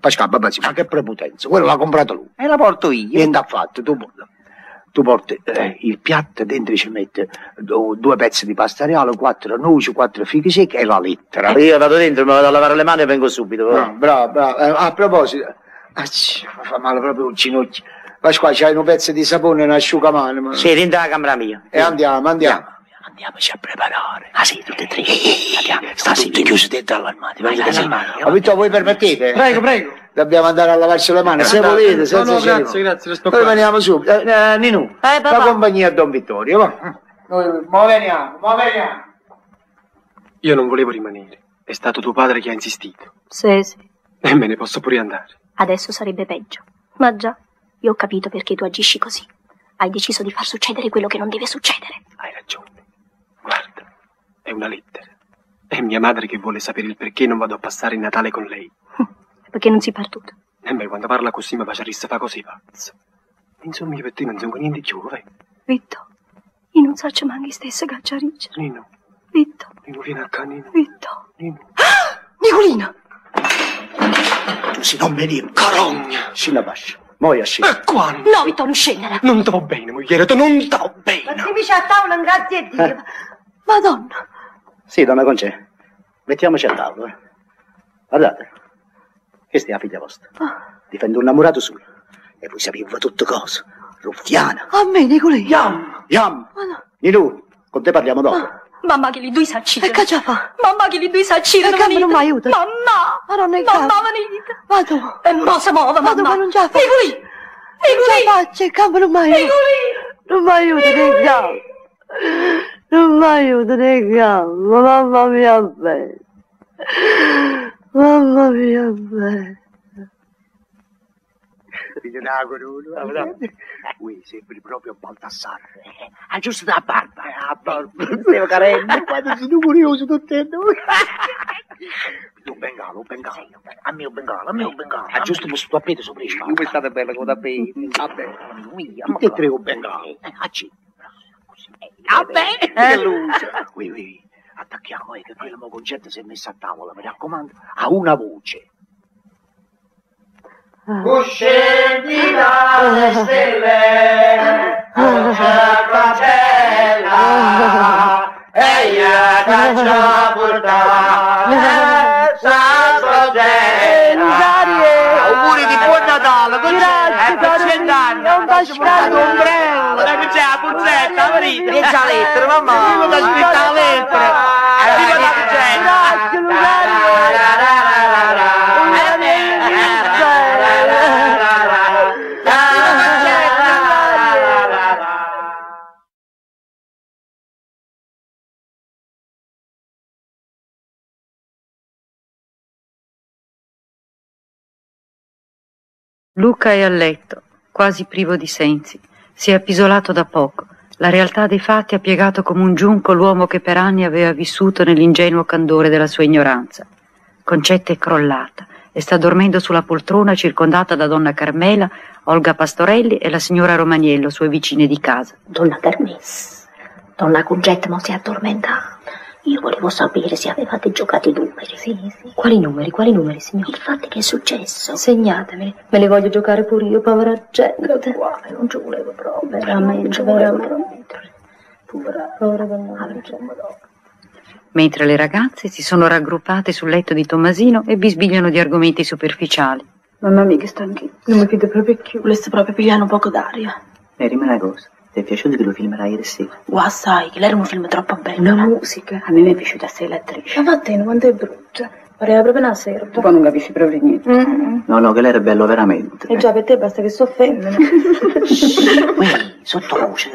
Pascal, babà, sì, ma che prepotenza, quello l'ha comprato lui. E la porto io. Niente affatto, tu, tu porti eh, il piatto, dentro ci metti do- due pezzi di pasta reale, quattro noci, quattro fichi secchi e la lettera. Io vado dentro, mi vado a lavare le mani e vengo subito. Bravo, bravo, bravo. Eh, a proposito, ah, ci fa male proprio un ginocchio. Pasquale, c'hai un pezzo di sapone e un asciugamano. ma- Sì, dentro la camera mia. E andiamo, andiamo. Andiamoci a preparare. Ah sì, tutte e tre. Andiamo. Sta tutti chiusi dentro all'armadio. Vai, all'armadio. Ma Vittorio, voi permettete? Prego, prego. Dobbiamo andare a lavarci le mani, se volete, No, senza no, scemo. grazie, grazie, resto Noi qua. veniamo subito. Eh, eh, Ninu, Eh, la compagnia a Don Vittorio, va. Noi, mo veniamo, mo veniamo. Io non volevo rimanere. È stato tuo padre che ha insistito. Sì, sì. E me ne posso pure andare. Adesso sarebbe peggio. Ma già, io ho capito perché tu agisci così. Hai deciso di far succedere quello che non deve succedere. Hai ragione. Guarda, è una lettera. È mia madre che vuole sapere il perché non vado a passare il Natale con lei. Perché non si partuto. E me quando parla così mi faccia rissa fa così pazzo. Insomma, io per te non sono niente più, vai. Vitto, io non so ci manchi stessa cacciariccia. Nino, Vitto, Nino, vieni a Nino. Vitto. Nino. Nicolino! Tu si non vedi, Carogna! scina bascia. Muoia scina. E quando? No, Vitto, non scendere. Non sto bene, mogliere, tu non sto bene. Mettetemi a tavola, grazie a Dio. Madonna. Sì, donna Concè. Mettiamoci a tavola. eh. Guardate. Questa è la figlia vostra. Difende un innamorato suo. E voi sapete tutto cosa. Ruffiana. A me, Nicolino. Yam! Yam! Ninu, con te parliamo dopo. Mamma che li due saccire. E che già fa? Mamma che li due saccire. E che non mi aiuta? Mamma! Madonna, che Mamma, cazzo? venite. Vado. E mo si muove, Vado, mamma. ma non già fa. Nicolino! Non ce la faccio, il campo non mi aiuta. Nicolino! Non mi aiuta nel campo. Non mi aiuta nel campo. Mamma mia bella. Mamma mia bella. Da corona. Ui, sembri proprio Baldassarre. Ah, giusto da barba. Ah, barba. Devo carente. Quando sono curioso tutte e due. Un bengalo, un bengalo. A mio bengalo, a mio bengalo. Ah, giusto questo tappete sopra il Come state belle con da bene? Vabbè. Tutti e tre un bengalo. Eh, a C. Vabbè. Eh, luce. Ui, ui. Attacchiamo, eh, che quello mo concetto si è messo a tavola, mi raccomando, a una voce. Scendi dalle stelle, concetta bella, e io caccia portare, santo Auguri di buon Natale, Grazie, caro mio, non Pasquale. ombrello. Che c'è la puzzetta, venite. E c'ha lettera, mamma. Viva la scritta. Viva la puzzetta. Grazie, Lucario. Luca è a letto, quasi privo di sensi. Si è appisolato da poco. La realtà dei fatti ha piegato come un giunco l'uomo che per anni aveva vissuto nell'ingenuo candore della sua ignoranza. Concetta è crollata e sta dormendo sulla poltrona circondata da donna Carmela, Olga Pastorelli e la signora Romaniello, sue vicine di casa. Donna Carmessa, donna Concetta non si è addormentata. Io volevo sapere se avevate giocato i numeri. Sì, sì. Quali numeri, quali numeri, signore? Infatti che è successo? Segnatemeli, me li voglio giocare pure io, povera gente. Guarda, non ci volevo proprio. Veramente, non ci volevo veramente. Povera, Povera donna. Mentre le ragazze si sono raggruppate sul letto di Tommasino e bisbigliano di argomenti superficiali. Mamma mia che stanchezza. Non mi piace proprio più. Volesse proprio pigliare un poco d'aria. E dimmi una cosa, ti è piaciuto che lo filmerai ieri sera? Wow, sai, che lei era un film troppo bello. Una musica, a me mi è piaciuta assai l'attrice. Ma vattene, quanto è brutta. Pareva proprio una serva. Tu qua non capisci proprio niente. Mm. No, no, che lei era bello veramente. E già per te basta che so femmina. Uè, sottovoce.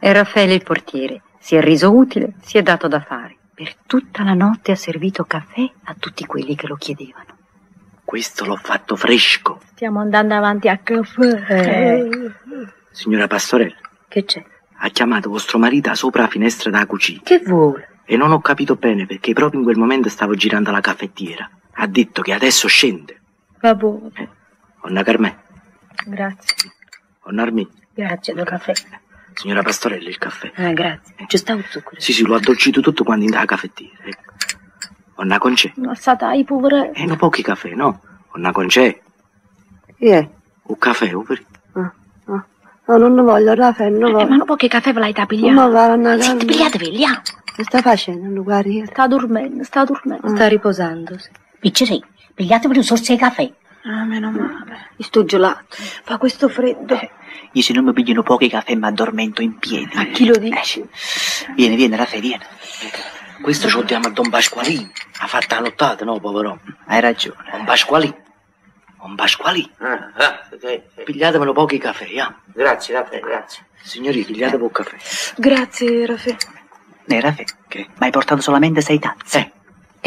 E Raffaele il portiere si è reso utile, si è dato da fare. Per tutta la notte ha servito caffè a tutti quelli che lo chiedevano. Questo l'ho fatto fresco. Stiamo andando avanti a caffè. Signora Pastorella, Che c'è? ha chiamato vostro marito sopra la finestra della cucina. Che vuole? E non ho capito bene perché proprio in quel momento stavo girando la caffettiera. Ha detto che adesso scende. Vabbè, Onna Carmè, grazie. onna Armì, Grazie del caffè. Signora Pastorella, il caffè. Ah, grazie. Ci sta un zucchero. Sì, sì, l'ho addolcito tutto quando in la caffettiera. ecco. Onna Concè. Alzatai, povera. E no pochi caffè, no? Onna Concè. Chi è? Un caffè, un per... Ah, ah. No, non ne voglio, Raffaele, non Eh, voglio. ma non può che caffè ve l'hai da Ma pigliare. va, una Senti, pigliatevi, là. Che sta facendo, non guarire? Sta dormendo, sta dormendo. Sta riposandosi. Picceri, pigliatevi un sorso di caffè. Ah, meno male. Sto gelato. Fa questo freddo. Io se non mi pigliano pochi caffè mi addormento in piedi. A chi lo dici? Vieni, vieni, Raffaele, vieni. Questo ce lo diamo a Don Pasqualino. Ha fatto la nottata, no, povero? Hai ragione. Don Pasqualino. Don Pasqualino. Pigliatemelo pochi caffè, ah. Grazie, Raffaele, grazie. Signori, pigliate un caffè. Grazie, Raffaele. Eh, Raffaele, Che? ma hai portato solamente sei tazze. Eh.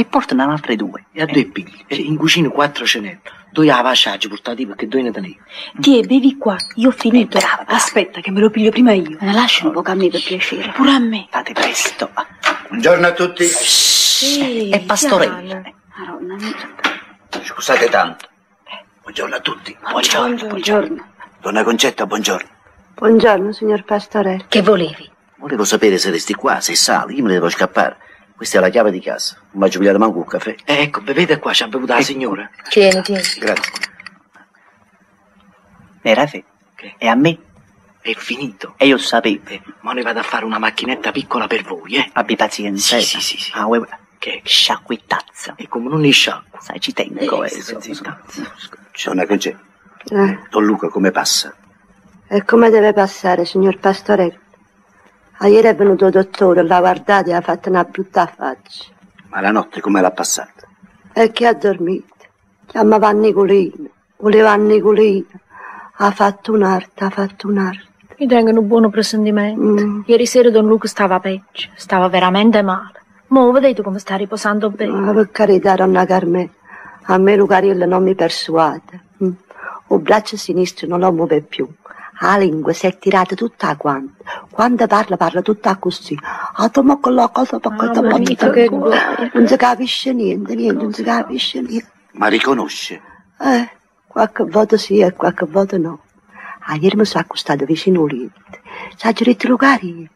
E portano altre due. E a due pigli. E in cucina quattro ce n'è. Due a vasciaggi portati perché due ne tenevo. Tie, bevi qua. Io ho finito. Eh, brava, brava. Aspetta, che me lo piglio prima io. Me ne lasci un po' a me per piacere. Pure a me. Fate presto. Buongiorno a tutti. Sì, E pastorella. Madonna mia. Scusate tanto. Buongiorno a tutti. Buongiorno, buongiorno. Donna Concetta, buongiorno. Buongiorno, signor Pastorello. Che volevi? Volevo sapere se resti qua, se sali, io me ne devo scappare. Questa è la chiave di casa. Non faccio pigliare manco un caffè. Eh, ecco, bevete qua, ci ha bevuta la signora. Tieni, tieni. Grazie. Eh, Raffaele, Che? e a me? È finito. E io sapevo. Eh, ma ne vado a fare una macchinetta piccola per voi, eh. Abbi pazienza. Sì, sì, sì, sì. Ah, uè, Che? sciacquettazza. È come non ne sciacqua. Sai, ci tengo, eh. Sì, sì, sì. Donna Concetta, Eh, Don Luca come passa? e come deve passare, signor Pastorello? Ah, ieri è venuto il dottore, l'ha guardato e ha fatto una brutta faccia. Ma la notte come l'ha passata? E chi ha dormito? Chiamava Nicolino, voleva a Nicolino. Ha fatto un'arte, ha fatto un'arte. Mi tengono un buono presentimento. Mm. Ieri sera Don Luca stava peggio. Stava veramente male. Mo vedete come sta riposando bene. Ma per carità, donna Carmela, a me Lucarello non mi persuade. Mm. Il braccio sinistro non lo muove più. La lingua si è tirata tutta quanta. Quando parla, parla tutta così. Ah, guai. Non si capisce niente, niente, non si capisce niente. Ma riconosce? Eh, qualche volta sì e qualche volta no. Ah, ieri mi sono accostato vicino al letto. Ci ha detto Lucario.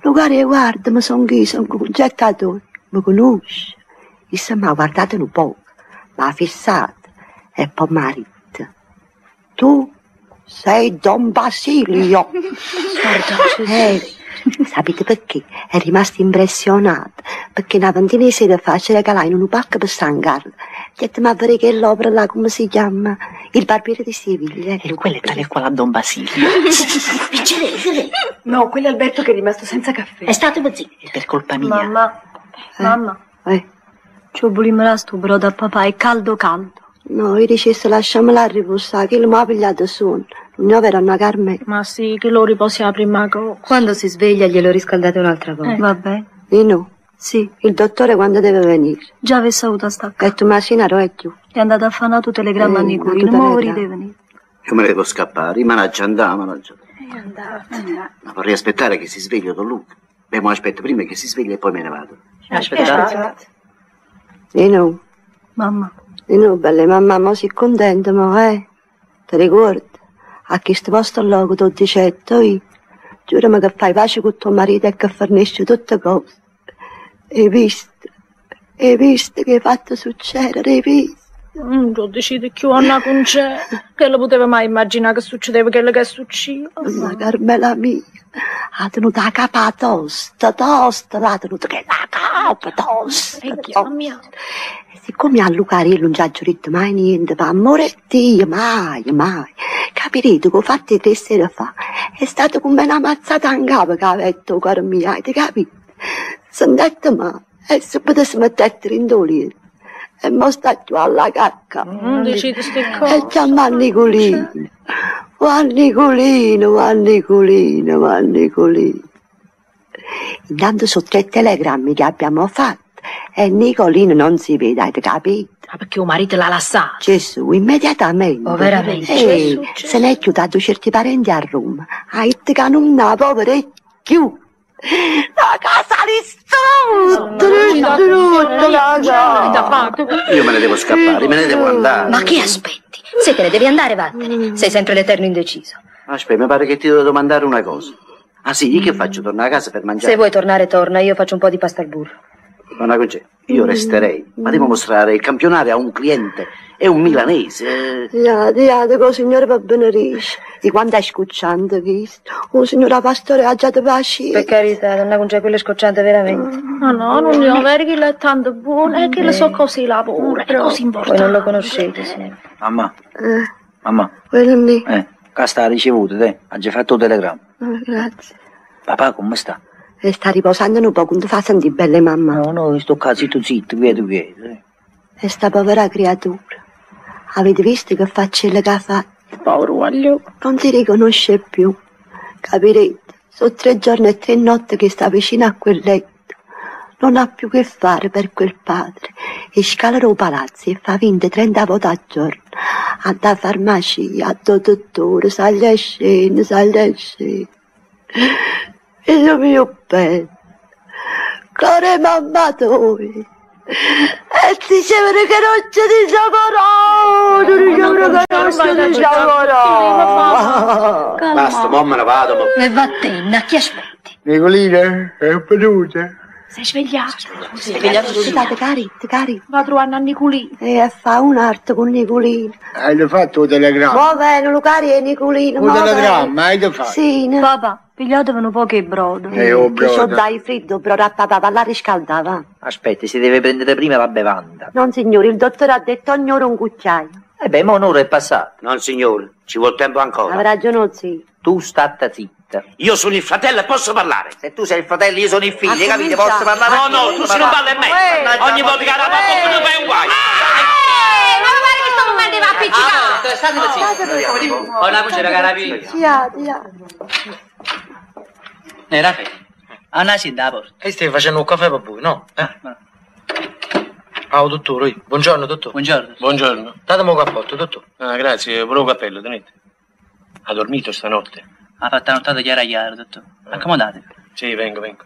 Lucario, guarda, mi sono chi, sono un gettatore. Mi conosce. Se mi ha guardato un po', mi ha fissato. E poi mi ha detto, tu sei Don Basilio. Eh, sapete perché? È rimasto impressionato. Perché una ventina di sera fa ci regalai in un parco per San Carlo. Ho detto, ma vedere che l'opera là, come si chiama? Il barbiere di Siviglia. E quello è tale quale a Don Basilio. No, quello è Alberto che è rimasto senza caffè. è stato così. È per colpa mia. Mamma, mamma, Eh, ci vogliamo la stupro da papà, è caldo caldo. No, io dicessi lasciamola riposare, che mi ha pigliato sonno. Non era una Carmela. Ma sì, che lo riposi la prima cosa. Quando si sveglia glielo riscaldate un'altra volta. Eh. Vabbè. E no, Sì, il dottore quando deve venire. Già avessi avuto sta E tu Masina è giù. È andato a fare tutte le gramma a Eh, le ma ora gramma. deve venire. Io me ne devo scappare, managgia andare, managgia. È andato. Ma vorrei aspettare che si svegli Don Luca. Beh, ma aspetto prima che si svegli e poi me ne vado. Aspettate. E no, Mamma, e no, belle mamma, mo si contenta, ma eh. Ti ricordi? A questo posto logo tu dicetto io. Giurami che fai pace con tuo marito e che fornisci tutte cose. Hai visto? Hai visto che hai fatto succedere? Hai visto? Non lo decide più Anna con c'è. Che lo poteva mai immaginare che succedeva quello che è successo? Ma Carmela mia, ha tenuto la capa tosta, tosta, l'ha tenuto che la capa tosta. E E siccome a Lucario non ci ha giurito mai niente, per amore di Dio, mai, mai. Capirete che ho fatto tre sere fa, è stato come una mazzata in capo che ha detto, mio, hai capito? Sono detto ma, e se potessi mettere in dolire. E mo sta giù alla cacca. Non decide ste E cose. chiama a Nicolino. Va a Nicolino, va a Nicolino, va a Nicolino. Intanto sono tre telegrammi che abbiamo fatto e Nicolino non si vede, hai capito? Ah, perché il marito l'ha lasciato. Gesù, immediatamente. Oh, veramente? Eh, Gesù, Gesù. se ne è chiudato certi parenti a Roma. Hai detto che non ha poverecchio. La casa di strutto, strutto, la casa. Io me ne devo scappare, me ne devo andare. Ma che aspetti? Se te ne devi andare, vattene. Sei sempre l'eterno indeciso. Aspetta, mi pare che ti devo domandare una cosa. Ah sì, io che faccio? Tornare a casa per mangiare? Se vuoi tornare, torna. Io faccio un po' di pasta al burro. Donna Concetta, io resterei, ma devo mostrare il campionario a un cliente. È un milanese. Ya, diate che il Signore va benerisce. Di quanto è scucciante, visto? Un signore pastore ha già da pasci. Per carità, donna con quello è scocciante veramente. Ma no, non ne ho vero che è tanto buono e che le so così lavora, è così Voi importante. non lo conoscete, signore. Mamma, Eh, mamma, quello lì. eh, che sta ricevuto, te? Ha già fatto il telegramma. Eh, grazie. Papà, come sta? E sta riposando un po', quando fa sentire belle mamma. No, no, sto qua zitto zitto, quieto quieto. E sta povera creatura. Avete visto che faccella che ha fatto? Povero guaglio. Non si riconosce più. Capirete? Sono tre giorni e tre notti che sta vicino a quel letto. Non ha più che fare per quel padre. E scala i palazzi e fa 20-30 volte al giorno. A da farmacia, a dottore, sale e scende, sale e scende. Figlio mio bello, cuore mamma tua. E dicevano che non ci dicevano, dicevano che non ci dicevano. Basta, mo me ne vado. E vattene, a chi aspetti? Nicolina, è venuta? Sei svegliato? Scusate, cari, cari. Va a trovare a Nicolino. E fa un'arte con Nicolino. Hai fatto un telegramma? Mo' bene, Lucari e Nicolino. Un mo' bene. telegramma, hai fatto? Sì, ne... Papà, pigliatevene poche brodo. Eh, oh, che so brodo. dai freddo, però a papà, la riscaldava. Aspetti, si deve prendere prima la bevanda. Non signore, il dottore ha detto ogni ora un cucciaio. E beh, ma un'ora è passata. Non signore, ci vuol tempo ancora. Avrà ragione, zio. Tu statta zitta. Io sono il fratello e posso parlare. Se tu sei il fratello, io sono il figlio, Ha cominciato. Posso parlare? No, no, tu sei un ballo e me. Mannaggia, Ogni volta che la papà tu fai un guaio. ma guarda che sto momento va a appiccicare. Ho una voce da carabinieri. Tia, tia. Eh, Raffaele, a una sì da porta. E stai facendo un caffè per voi, no? Eh? Ah, dottore, io. buongiorno, dottore. Buongiorno. Buongiorno. Datemi un cappotto, dottore. Ah, grazie, pure un cappello, tenete. Ha dormito stanotte? Ha fatto una nottata chiara chiara, dottore. Accomodatevi. Sì, vengo, vengo.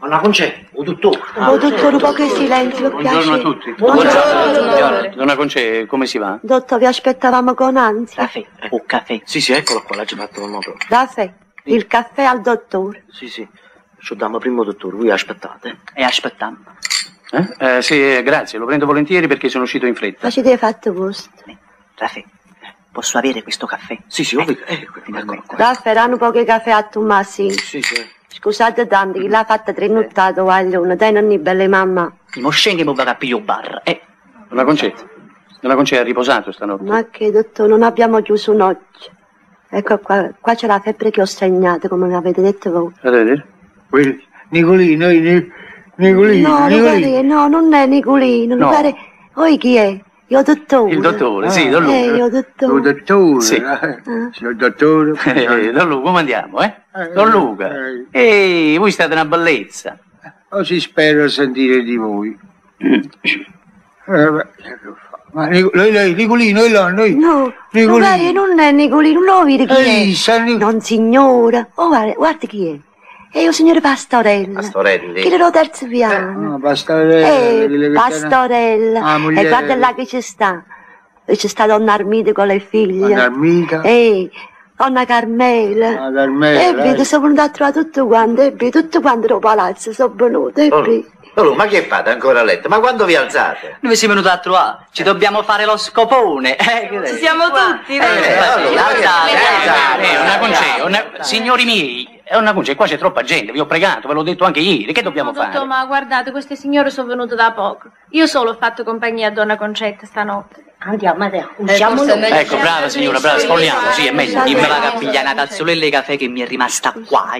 Donna Concetta, o dottore. Oh, dottore, un po' che silenzio, per piacere. tutti. Buongiorno. Donna Conce, come si va? Dottore, vi aspettavamo con ansia. Caffè, o caffè. Sì, sì, eccolo qua, l'ha già fatto il proprio. Caffè, il caffè al dottore. Sì, sì. Ci diamo primo dottore, voi aspettate. E aspettiamo. Eh? Eh, sì, eh, grazie, lo prendo volentieri perché sono uscito in fretta. Ma ci deve fatto posto. Raffaele, posso avere questo caffè? Sì, sì, ovvio. Eh, eccolo qua. Caffè, hanno pochi caffè a Tommasino. Sì, sì. Scusate tanto, chi l'ha fatta tre nottate, guaglione, dai non è belle mamma. Mo scegli mo va a pigliare bar. Eh, Donna Concetta, Donna Concetta ha riposato stanotte. Ma che dottore, non abbiamo chiuso un'occhio. Ecco qua, qua c'è la febbre che ho segnato, come mi avete detto voi. Vedere? Quelli- Nicolino, Ni- Nicolino, No, Nicolino. No, non è Nicolino, No. Lucare, poi chi è? Io dottore. Il dottore, sì, Don Eh, io Luca. Il dottore. dottore, Sì. eh. Signor dottore. Eh, Don Luca, come andiamo, eh? Don Luca. eh. Ehi, voi state una bellezza. Così spero sentire di voi. Eh, beh, Ma Nic- lei, lei, Nicolino, è là, noi. No, Nicolino. guarda, non è Nicolino, non lo vedi chi Ehi, è? sa Nic- Non signora. Oh, guarda, guarda chi è. È il signore Pastorella. Pastorelli. Che era al terzo piano. No, pastorella. Eh, Pastorella. Ah, moglie- E guarda là che ci sta. E c'è sta donna Armida con le figlie. Donna Armida? Eh, donna Carmela. Ah, Carmela, E eh. vedi, sono venuta a trovare tutto quanto. E vedi, tutto quanto il palazzo sono venuti. E Oh, vedi. Oh, ma che fate ancora a letto? Ma quando vi alzate? Noi siamo venuti a trovare, ci dobbiamo fare lo scopone. Eh, Ci siamo tutti, Eh, no? allora, alzate, alzate. Eh, una conce, una- signori miei, è una conce, qua c'è troppa gente, vi ho pregato, ve l'ho detto anche ieri, che dobbiamo No, dottor, fare? ma guardate, queste signore sono venute da poco. Io solo ho fatto compagnia a donna Concetta stanotte. Andiamo, Matteo, usciamo noi. Ecco, brava signora, brava, spogliamo, sì, è meglio. Dimmi la cappiglia una tazzolella di caffè che mi è rimasta qua.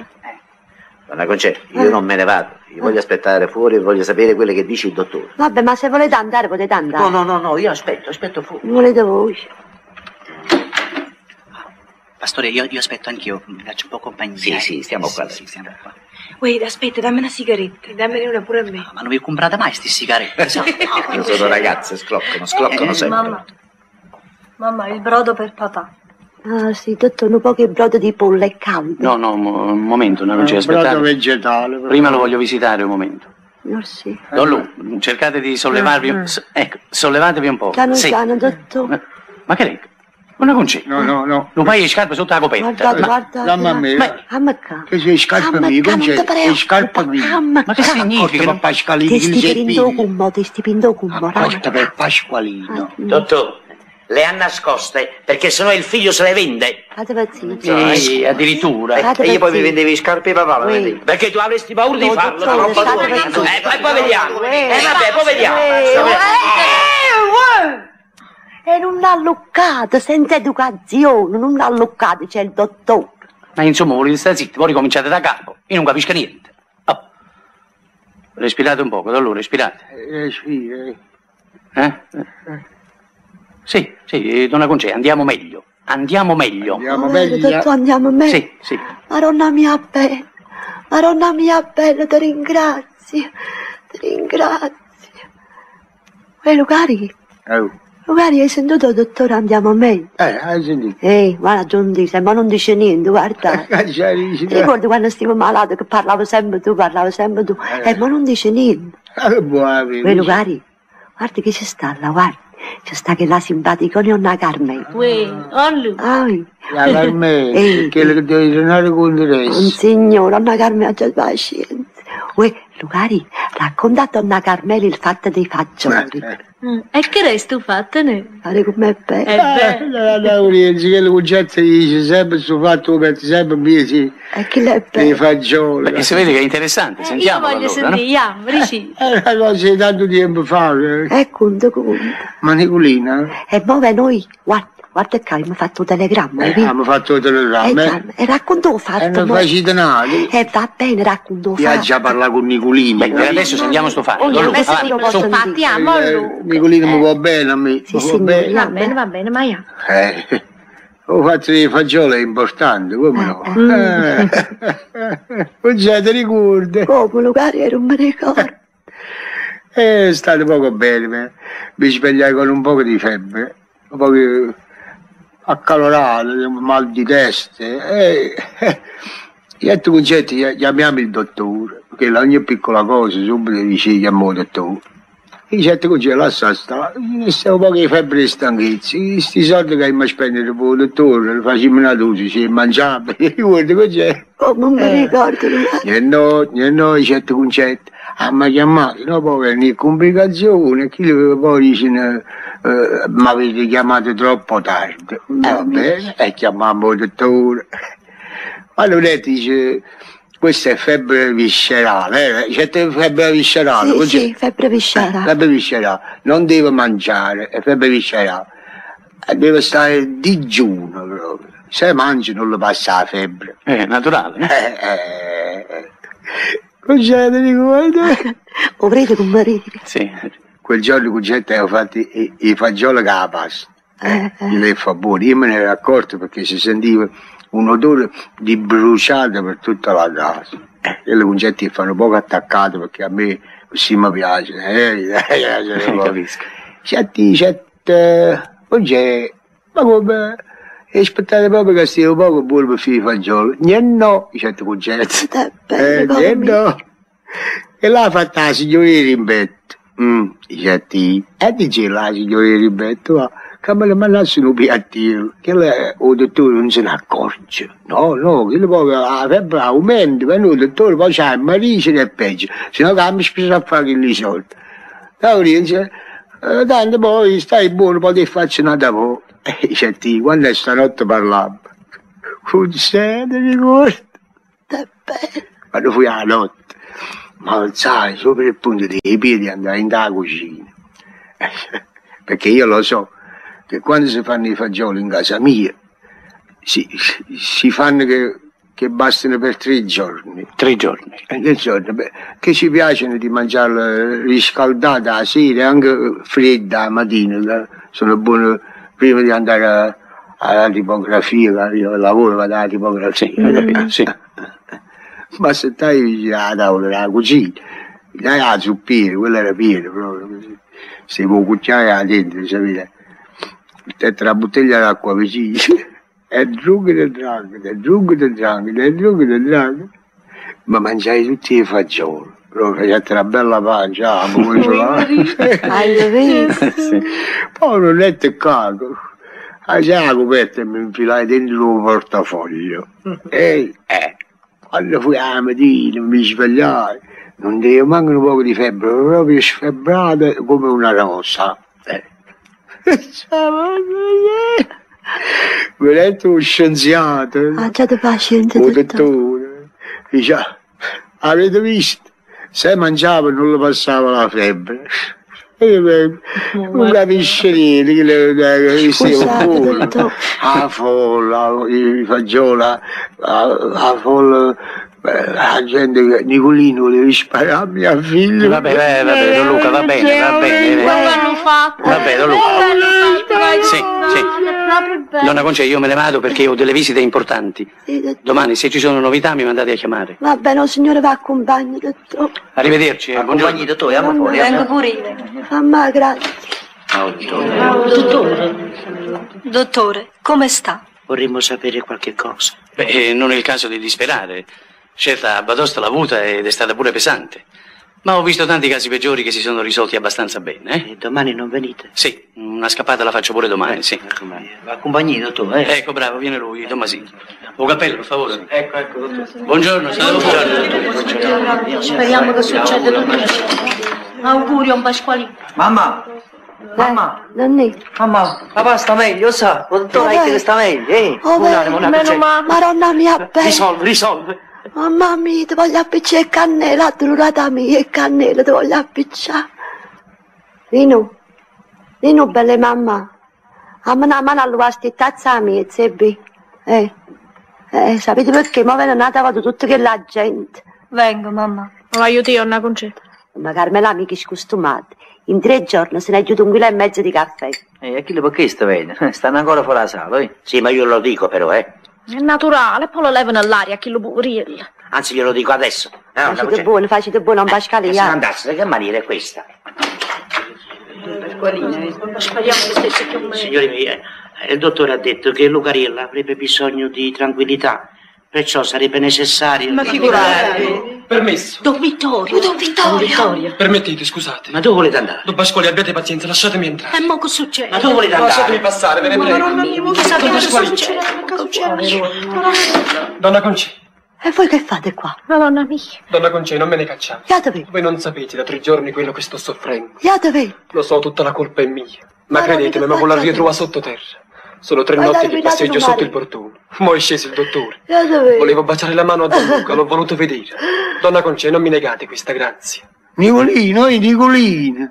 Eh. Donna Concè, io non me ne vado. Io voglio aspettare fuori e voglio sapere quello che dice il dottore. Vabbè, ma se volete andare, potete andare. No, no, no, no, io aspetto, aspetto fuori. Volete voi. Pastore, io, io aspetto anch'io, mi faccio un po' compagnia. Sì, eh. sì, stiamo qua. Sì, stiamo qua. Wait, aspetta, dammi una sigaretta, dammene una pure a me. Ma non vi ho comprato mai sti sigarette? sa? Non sono ragazze, scloccano, scloccano Eh, sempre. Mamma, mamma, il brodo per papà. Ah, sì, dottore, un po' che brodo di pollo è caldo. No, no, mo- un momento, Un brodo aspettate. vegetale. però. Prima lo voglio visitare un momento. No, sì. Don Lu, cercate di sollevarvi, un- s- ecco, sollevatevi un po'. Piano Sì. piano, dottore. Ma che lei? Una conce? No, no, no. Non fai le scarpe sotto la coperta. Guarda, Ma- guarda. dammi a me. Ma, amma qua. Che sei scarpe Amma qua, non ti le scarpe preoccupare. mie. Amma Ma che qua. significa? Porta per Pasqualino, Ti che li sti sei pirindo pigli. cummo, ti sti pindo cummo. Porta per Pasqualino. Dottore, le ha nascoste perché sennò il figlio se le vende. Fate pazienza. Sì, addirittura. Fate E io poi mi vendevi scarpe papà, lo Sì. vedi? Perché tu avresti paura di No, farlo, dottore, troppo duro. Eh, poi, poi vediamo. Eh, Eh, vabbè, poi vediamo. Eh, eh, E non ha luccato, senza educazione, non ha luccato, c'è il dottore. Ma insomma, volete stare zitti, poi ricominciate da capo. Io non capisco niente. Oh. Respirate un poco, allora, respirate. Eh, sì, eh. Eh? Eh. Sì, sì, donna Concea, andiamo meglio. Andiamo meglio. Andiamo Oh, meglio. andiamo meglio. Sì, sì. Maronna mia bella, Maronna mia bella, ti ringrazio, ti ringrazio. E Lucari, Oh. Lucari, hai sentito, dottore, andiamo meglio. Eh, hai sentito? Ehi, guarda, John dice, ma non dice niente, guarda. Cacciarisi. Ti ricordi quando stivo malato che parlavo sempre tu, parlavo sempre tu, eh, ma non dice niente. Ah, buono. Ehi, Lucari, guarda che ci sta là, guarda. C'è sta che la simpatica non ha Carmen. Uè, ollu. Ah, La Carmela, Ehi. che le devi tornare con un adesso. signore, donna Carmela ha già pazienza. Uè, Lucari, racconta a donna Carmela il fatto dei fagioli. Mm, E che resto fattene? Guarda com'è bello. Eh beh. La Laurienzi, che le concette dice sempre sto fatto per sempre mesi E l'è dei bello? fagioli. Perché si vede che è interessante, Eh, io sentiamo voglio allora, no? sentire, andiamo, dici. È una cosa di tanto tempo fa. eh. E conto, conto. Ma Nicolina, E poi noi, guarda, guarda che mi ha fatto un telegramma, eh, abbiamo fatto il E, telegramma. eh. calma, e raccontò E fatto. non mo- facete nada. E va bene, raccontò Io ho fatto. già parlato con Nicolini. Beh, per adesso sentiamo sto fatto. Oh, Lu, adesso avanti, lo posso su. dire. Fattiamo, Eh, ollu. Nicolino mi va bene a me. Sì, mi va bene. Va bene, va bene, ma io. Eh, ho fatto dei fagioli è importante, come no? Eh, Non c'è, ti ricordi? Come, Lucari, non mi ricordo. Eh, È stato poco bene, ma mi svegliai con un po' di febbre, un po' di- accalorato, mal di testa. E, eh, io ho detto concetti, chi- chiamiamo il dottore, perché ogni piccola cosa subito dice chiamiamo il dottore. E certo concetti, lascia stare, stiamo un po' di febbre e stanchezza, questi soldi che mi spendere per il dottore, facciamo una dose, si mangiava, guarda cos'è. Come non mi ricordo, Lucari. E no, e no, certi concetti. Ah, ma chiamati, no, poi venne complicazione, chi le poi dice, eh, mi avete chiamato troppo tardi. Va bene, e chiamammo il dottore. Allora dice, questa è febbre viscerale, eh? c'è febbre viscerale. Sì, così? sì, febbre viscerale. Febbre viscerale, non deve mangiare, è febbre viscerale. Eh, Deve stare digiuno proprio. Se mangi non le passa la febbre. Eh, naturale. Eh, eh, eh. Cos'è, ti ricordo? O vedi come ridi? Sì. Quel giorno Cugetta aveva fatto i, i fagioli che la pasta. Eh, eh. Le fa buoni. Io me ne ero accorto perché si sentiva un odore di bruciato per tutta la casa. E le concetti che fanno poco attaccato perché a me così mi piace. Eh, eh, eh, Capisco. Senti, non c'è, ma come? E aspettate proprio che stia un poco fare i fagioli. Niente no, i sette concetti. Eh, niente no. E là ha fatto la signorina Rimbetto. Mm, dicetti, e dice la signorina Rimbetto, va, che me le mandasse un piattino, che lei, o dottore non se ne accorge. No, no, che poi la febbre aumenta, ma no, dottore, poi c'è il marito e peggio, se no mi spesso a fare i soldi. Allora dice, eh, tanto poi stai buono, poi faccio una da voi. E dicetti, quando è stanotte parlavo, un sede, ricordo. Quando fui alla notte ma alzai sopra il punto dei piedi e andai in da cucina. Perché io lo so che quando si fanno i fagioli in casa mia, si, si fanno che, che bastano per tre giorni. Tre giorni? Eh, Tre giorni, beh, che ci piacciono di mangiarla riscaldata la sera, anche fredda la mattina, che sono buone prima di andare a- alla tipografia, io lavoro vado alla tipografia. Sì, Ma se stai vicino alla tavola della cucina, dai la zuppiera, quella era piena proprio. Se può cucciare là dentro, sapete? Tette la bottiglia d'acqua vicino. E drughi e draghi, e drughi e draghi, e drughi e draghi. Ma mangiai tutti i fagioli. Proprio facette una bella pancia, ah, ma quello là. Hai visto? Poi non è toccato. C'è la coperta e mi infilai dentro il portafoglio. E eh, quando fui alla mattina mi svegliai, non devo manco un po' di febbre, proprio sfebbrata come una rosa. Eh. Vedete un scienziato, Ah, già di pazienza, un dottore. dice, "Ah, avete visto? Se mangiava non le passava la febbre. E eh, Non capisce niente, che culo. dottore. La folla, i fagioli, la, la folla, eh, la gente che Nicolino voleva sparare a mia figlia. Vabbè, eh, vabbè, Don Luca, va bene, va bene. Come hanno fatto? Vabbè, Don Luca. Sì, sì. Donna Conce, io me ne vado perché ho delle visite importanti. Domani, se ci sono novità, mi mandate a chiamare. Va bene, il signore va accompagno, dottore. Arrivederci, eh, buongiorno. dottore, andiamo fuori. Vengo pure io. Mamma, grazie. Dottore. Dottore, come sta? Vorremmo sapere qualche cosa. Beh, eh, non è il caso di disperare. Certa Badosta l'ha avuta ed è stata pure pesante. Ma ho visto tanti casi peggiori che si sono risolti abbastanza bene, eh? E domani non venite? Sì, una scappata la faccio pure domani, sì. Va accompagni, dottore. Eh. Ecco, bravo, viene lui, Tommasino. Un cappello, per favore. Ecco, ecco, dottore. Buongiorno, state buongiorno. Speriamo che succeda tutto ciò. Augurio, un Pasqualino. Mamma, mamma, Nonni. mamma, papà sta meglio, sa? Dottore che sta meglio, eh? Oh, un attimo, un attimo. meno c'è- male. Madonna mia, bella. Risolve, risolve. Mamma mia, ti voglio appicciare cannella, durata mia e cannella, ti voglio appicciare. Nino, Nino, belle mamma. A me una mano allora sti tazza mia, zebbi. Eh, eh, sapete perché? Ma ve ne nata vado tutta che la gente. Vengo, mamma. Non aiuti io, una concetta. Ma Carmela mica scostumate. In tre giorni se ne aiuta un chilo e mezzo di caffè. Eh, e chi lo perché sta vede? Stanno ancora fuori la sala, eh? Sì, ma io lo dico però, eh. È naturale, poi lo levano all'aria a chi lo poverello. Anzi, glielo dico adesso. Eh, Facete c'è- buono, facete buono, non Eh, se ne pascalia. andasse, che maniera è questa? Meglio. Signori miei, eh, il dottore ha detto che Lucarella avrebbe bisogno di tranquillità, perciò sarebbe necessario... Ma figurate. Permesso. Don Vittorio, Don Vittorio. Permettete, scusate. Ma dove volete andare? Don Pasquale, abbiate pazienza, lasciatemi entrare. E mo che succede? Ma dove volete Lasciatemi andare? passare, ve ne prego. Madonna mia, mo chissà che Don cosa Pasquale. succede. Che succede? Donna Conce, E voi che fate qua? Madonna mia. donna Conce, non me ne cacciate. Iatevi, Voi non sapete da tre giorni quello che sto soffrendo. iatevi. Lo so, tutta la colpa è mia. Ma Ma credetemi, non ma vola mi ritrova sottoterra. Sono tre Ma notti che passeggio sotto il portone. Mo' è sceso il dottore. Iatevi. Volevo baciare la mano a Don Luca, l'ho voluto vedere. Donna Conce, non mi negate questa grazia. Nicolino, eh, Nicolino.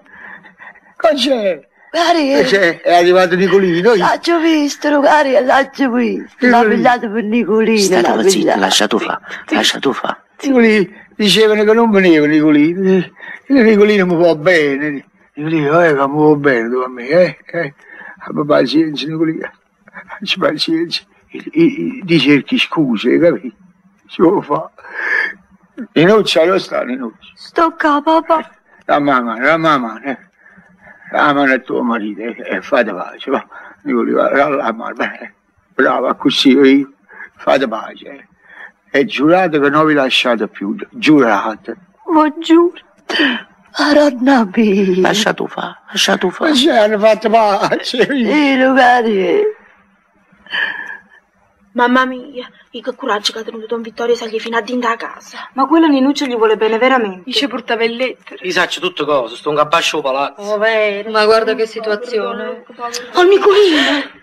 Cosa c'è? Cari, Eh, c'è? È arrivato Nicolino. io- l'ho visto, Lucari, l'ho visto. L'ha pigliato per Nicolino, State l'ha zitti, pigliato. lascia tu fa, lascia tu fa. Nicolino, dicevano che non veniva Nicolino. Eh, Nicolino mi va bene. Nicolino, eh, mi va bene tu a me, eh? eh. Abbi pazienza, Nicolino. Ci pazienza. I- i- i- Ti cerchi scuse, capito? Si può fare. Ninuccia, dove sta Ninuccia? Sto qua, papà. La mamma, la mamma, eh. la mamma è tuo marito, eh, eh, fate pace, va. Io li va, la mamma, beh, brava, così io, fate pace. eh. E giurate che non vi lasciate più, giurate. Ma giuro. Aronna mia. Lascia tu fa, lascia tu fa. Ma ci hanno fatto pace. I luogari. Mamma mia, e che coraggio che ha tenuto Don Vittorio se gli fino a dinda a casa. Ma quello Ninuccio gli vuole bene veramente. Dice portava le lettere. Io saccio tutte cose, sto un cappascio palazzo. Oh, vero. Ma guarda che situazione. Oh, Nicolino!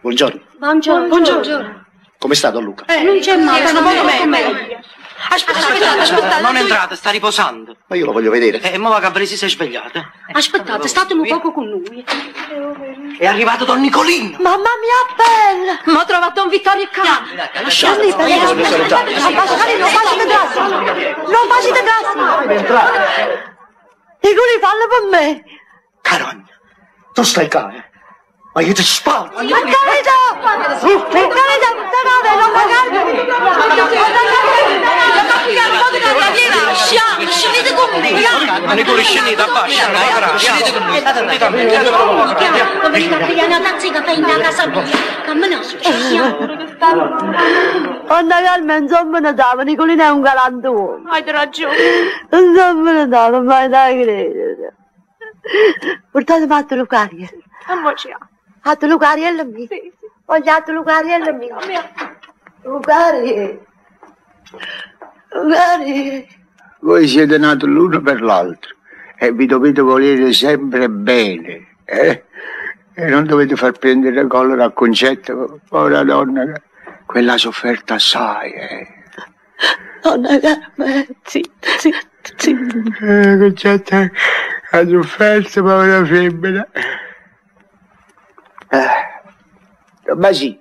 Buongiorno. Buongiorno. Buongiorno. Come sta Don Luca? Eh, non c'è male, molto molto meglio. Meglio. Aspettate, aspettate, aspettate. Non entrate, sta riposando. Ma io lo voglio vedere. E mo va che si è svegliata. Aspettate, state un poco con lui. È arrivato Don Nicolino. Mamma mia bella. Ma ho trovato Don Vittorio per io sono salutato. Non passi di grassi. Non passi di grassi. I culi fanno per me. Carogna, tu stai qua, eh? Ma io ti sparo. Ma carità. Ma carità, puttanate, non pagate. Scendete con me. Ma Nicolino scendete, abbascia, scendete con noi. Come sta pigliando tazzi che fai in casa mia? Che me ne è successo? Anna Carmen, insomma ne dava, Nicolino è un galantuomo. Hai ragione. Insomma ne dava, mai da credere. Portate fatto Lucariello. Ammoci. Fatto Lucariello mio. Vogliate Lucariello mio. Lucari. Lucari. Voi siete nati l'uno per l'altro e vi dovete volere sempre bene, eh? E non dovete far prendere collera a concetto, povera donna, quella ha sofferto assai, eh. Donna Carmen, zitta, zitta, zitta. Eh, concetto ha sofferto, povera femmina. Eh. Tommasi,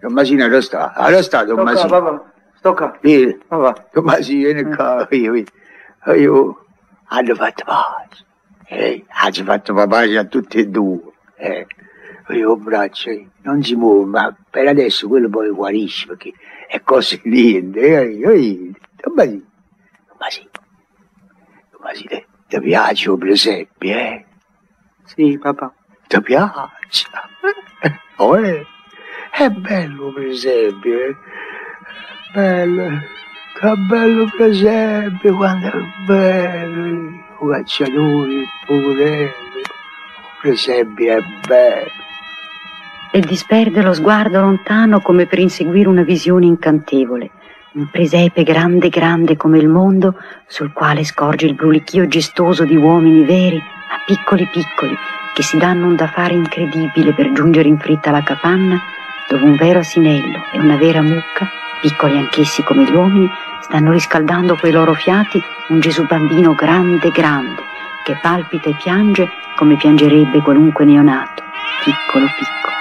Tommasino, dove sta? Ah, dove sta Tommasino? papà, sto qua. Vieni, Papà. Tommasino, vieni qua, io, io, io, hanno fatto pace, eh, hanno fatto pace a tutti e due, eh, io braccio, non si muove, ma per adesso quello poi guarisce, perché è cose niente, eh, eh, Tommasino, Tommasino, Tommasino, ti piace presepe, eh? Sì, papà. Ti piace? Oh, eh, è bello per esempio, eh? bello, che bello per esempio, quando è bello, i cacciatori, il poverello, per esempio è bello. e disperde lo sguardo lontano come per inseguire una visione incantevole. Un presepe grande grande come il mondo, sul quale scorge il brulichio gestoso di uomini veri, ma piccoli piccoli, che si danno un da fare incredibile per giungere in fretta alla capanna, dove un vero asinello e una vera mucca, piccoli anch'essi come gli uomini, stanno riscaldando coi loro fiati un Gesù bambino grande grande, che palpita e piange come piangerebbe qualunque neonato, piccolo piccolo.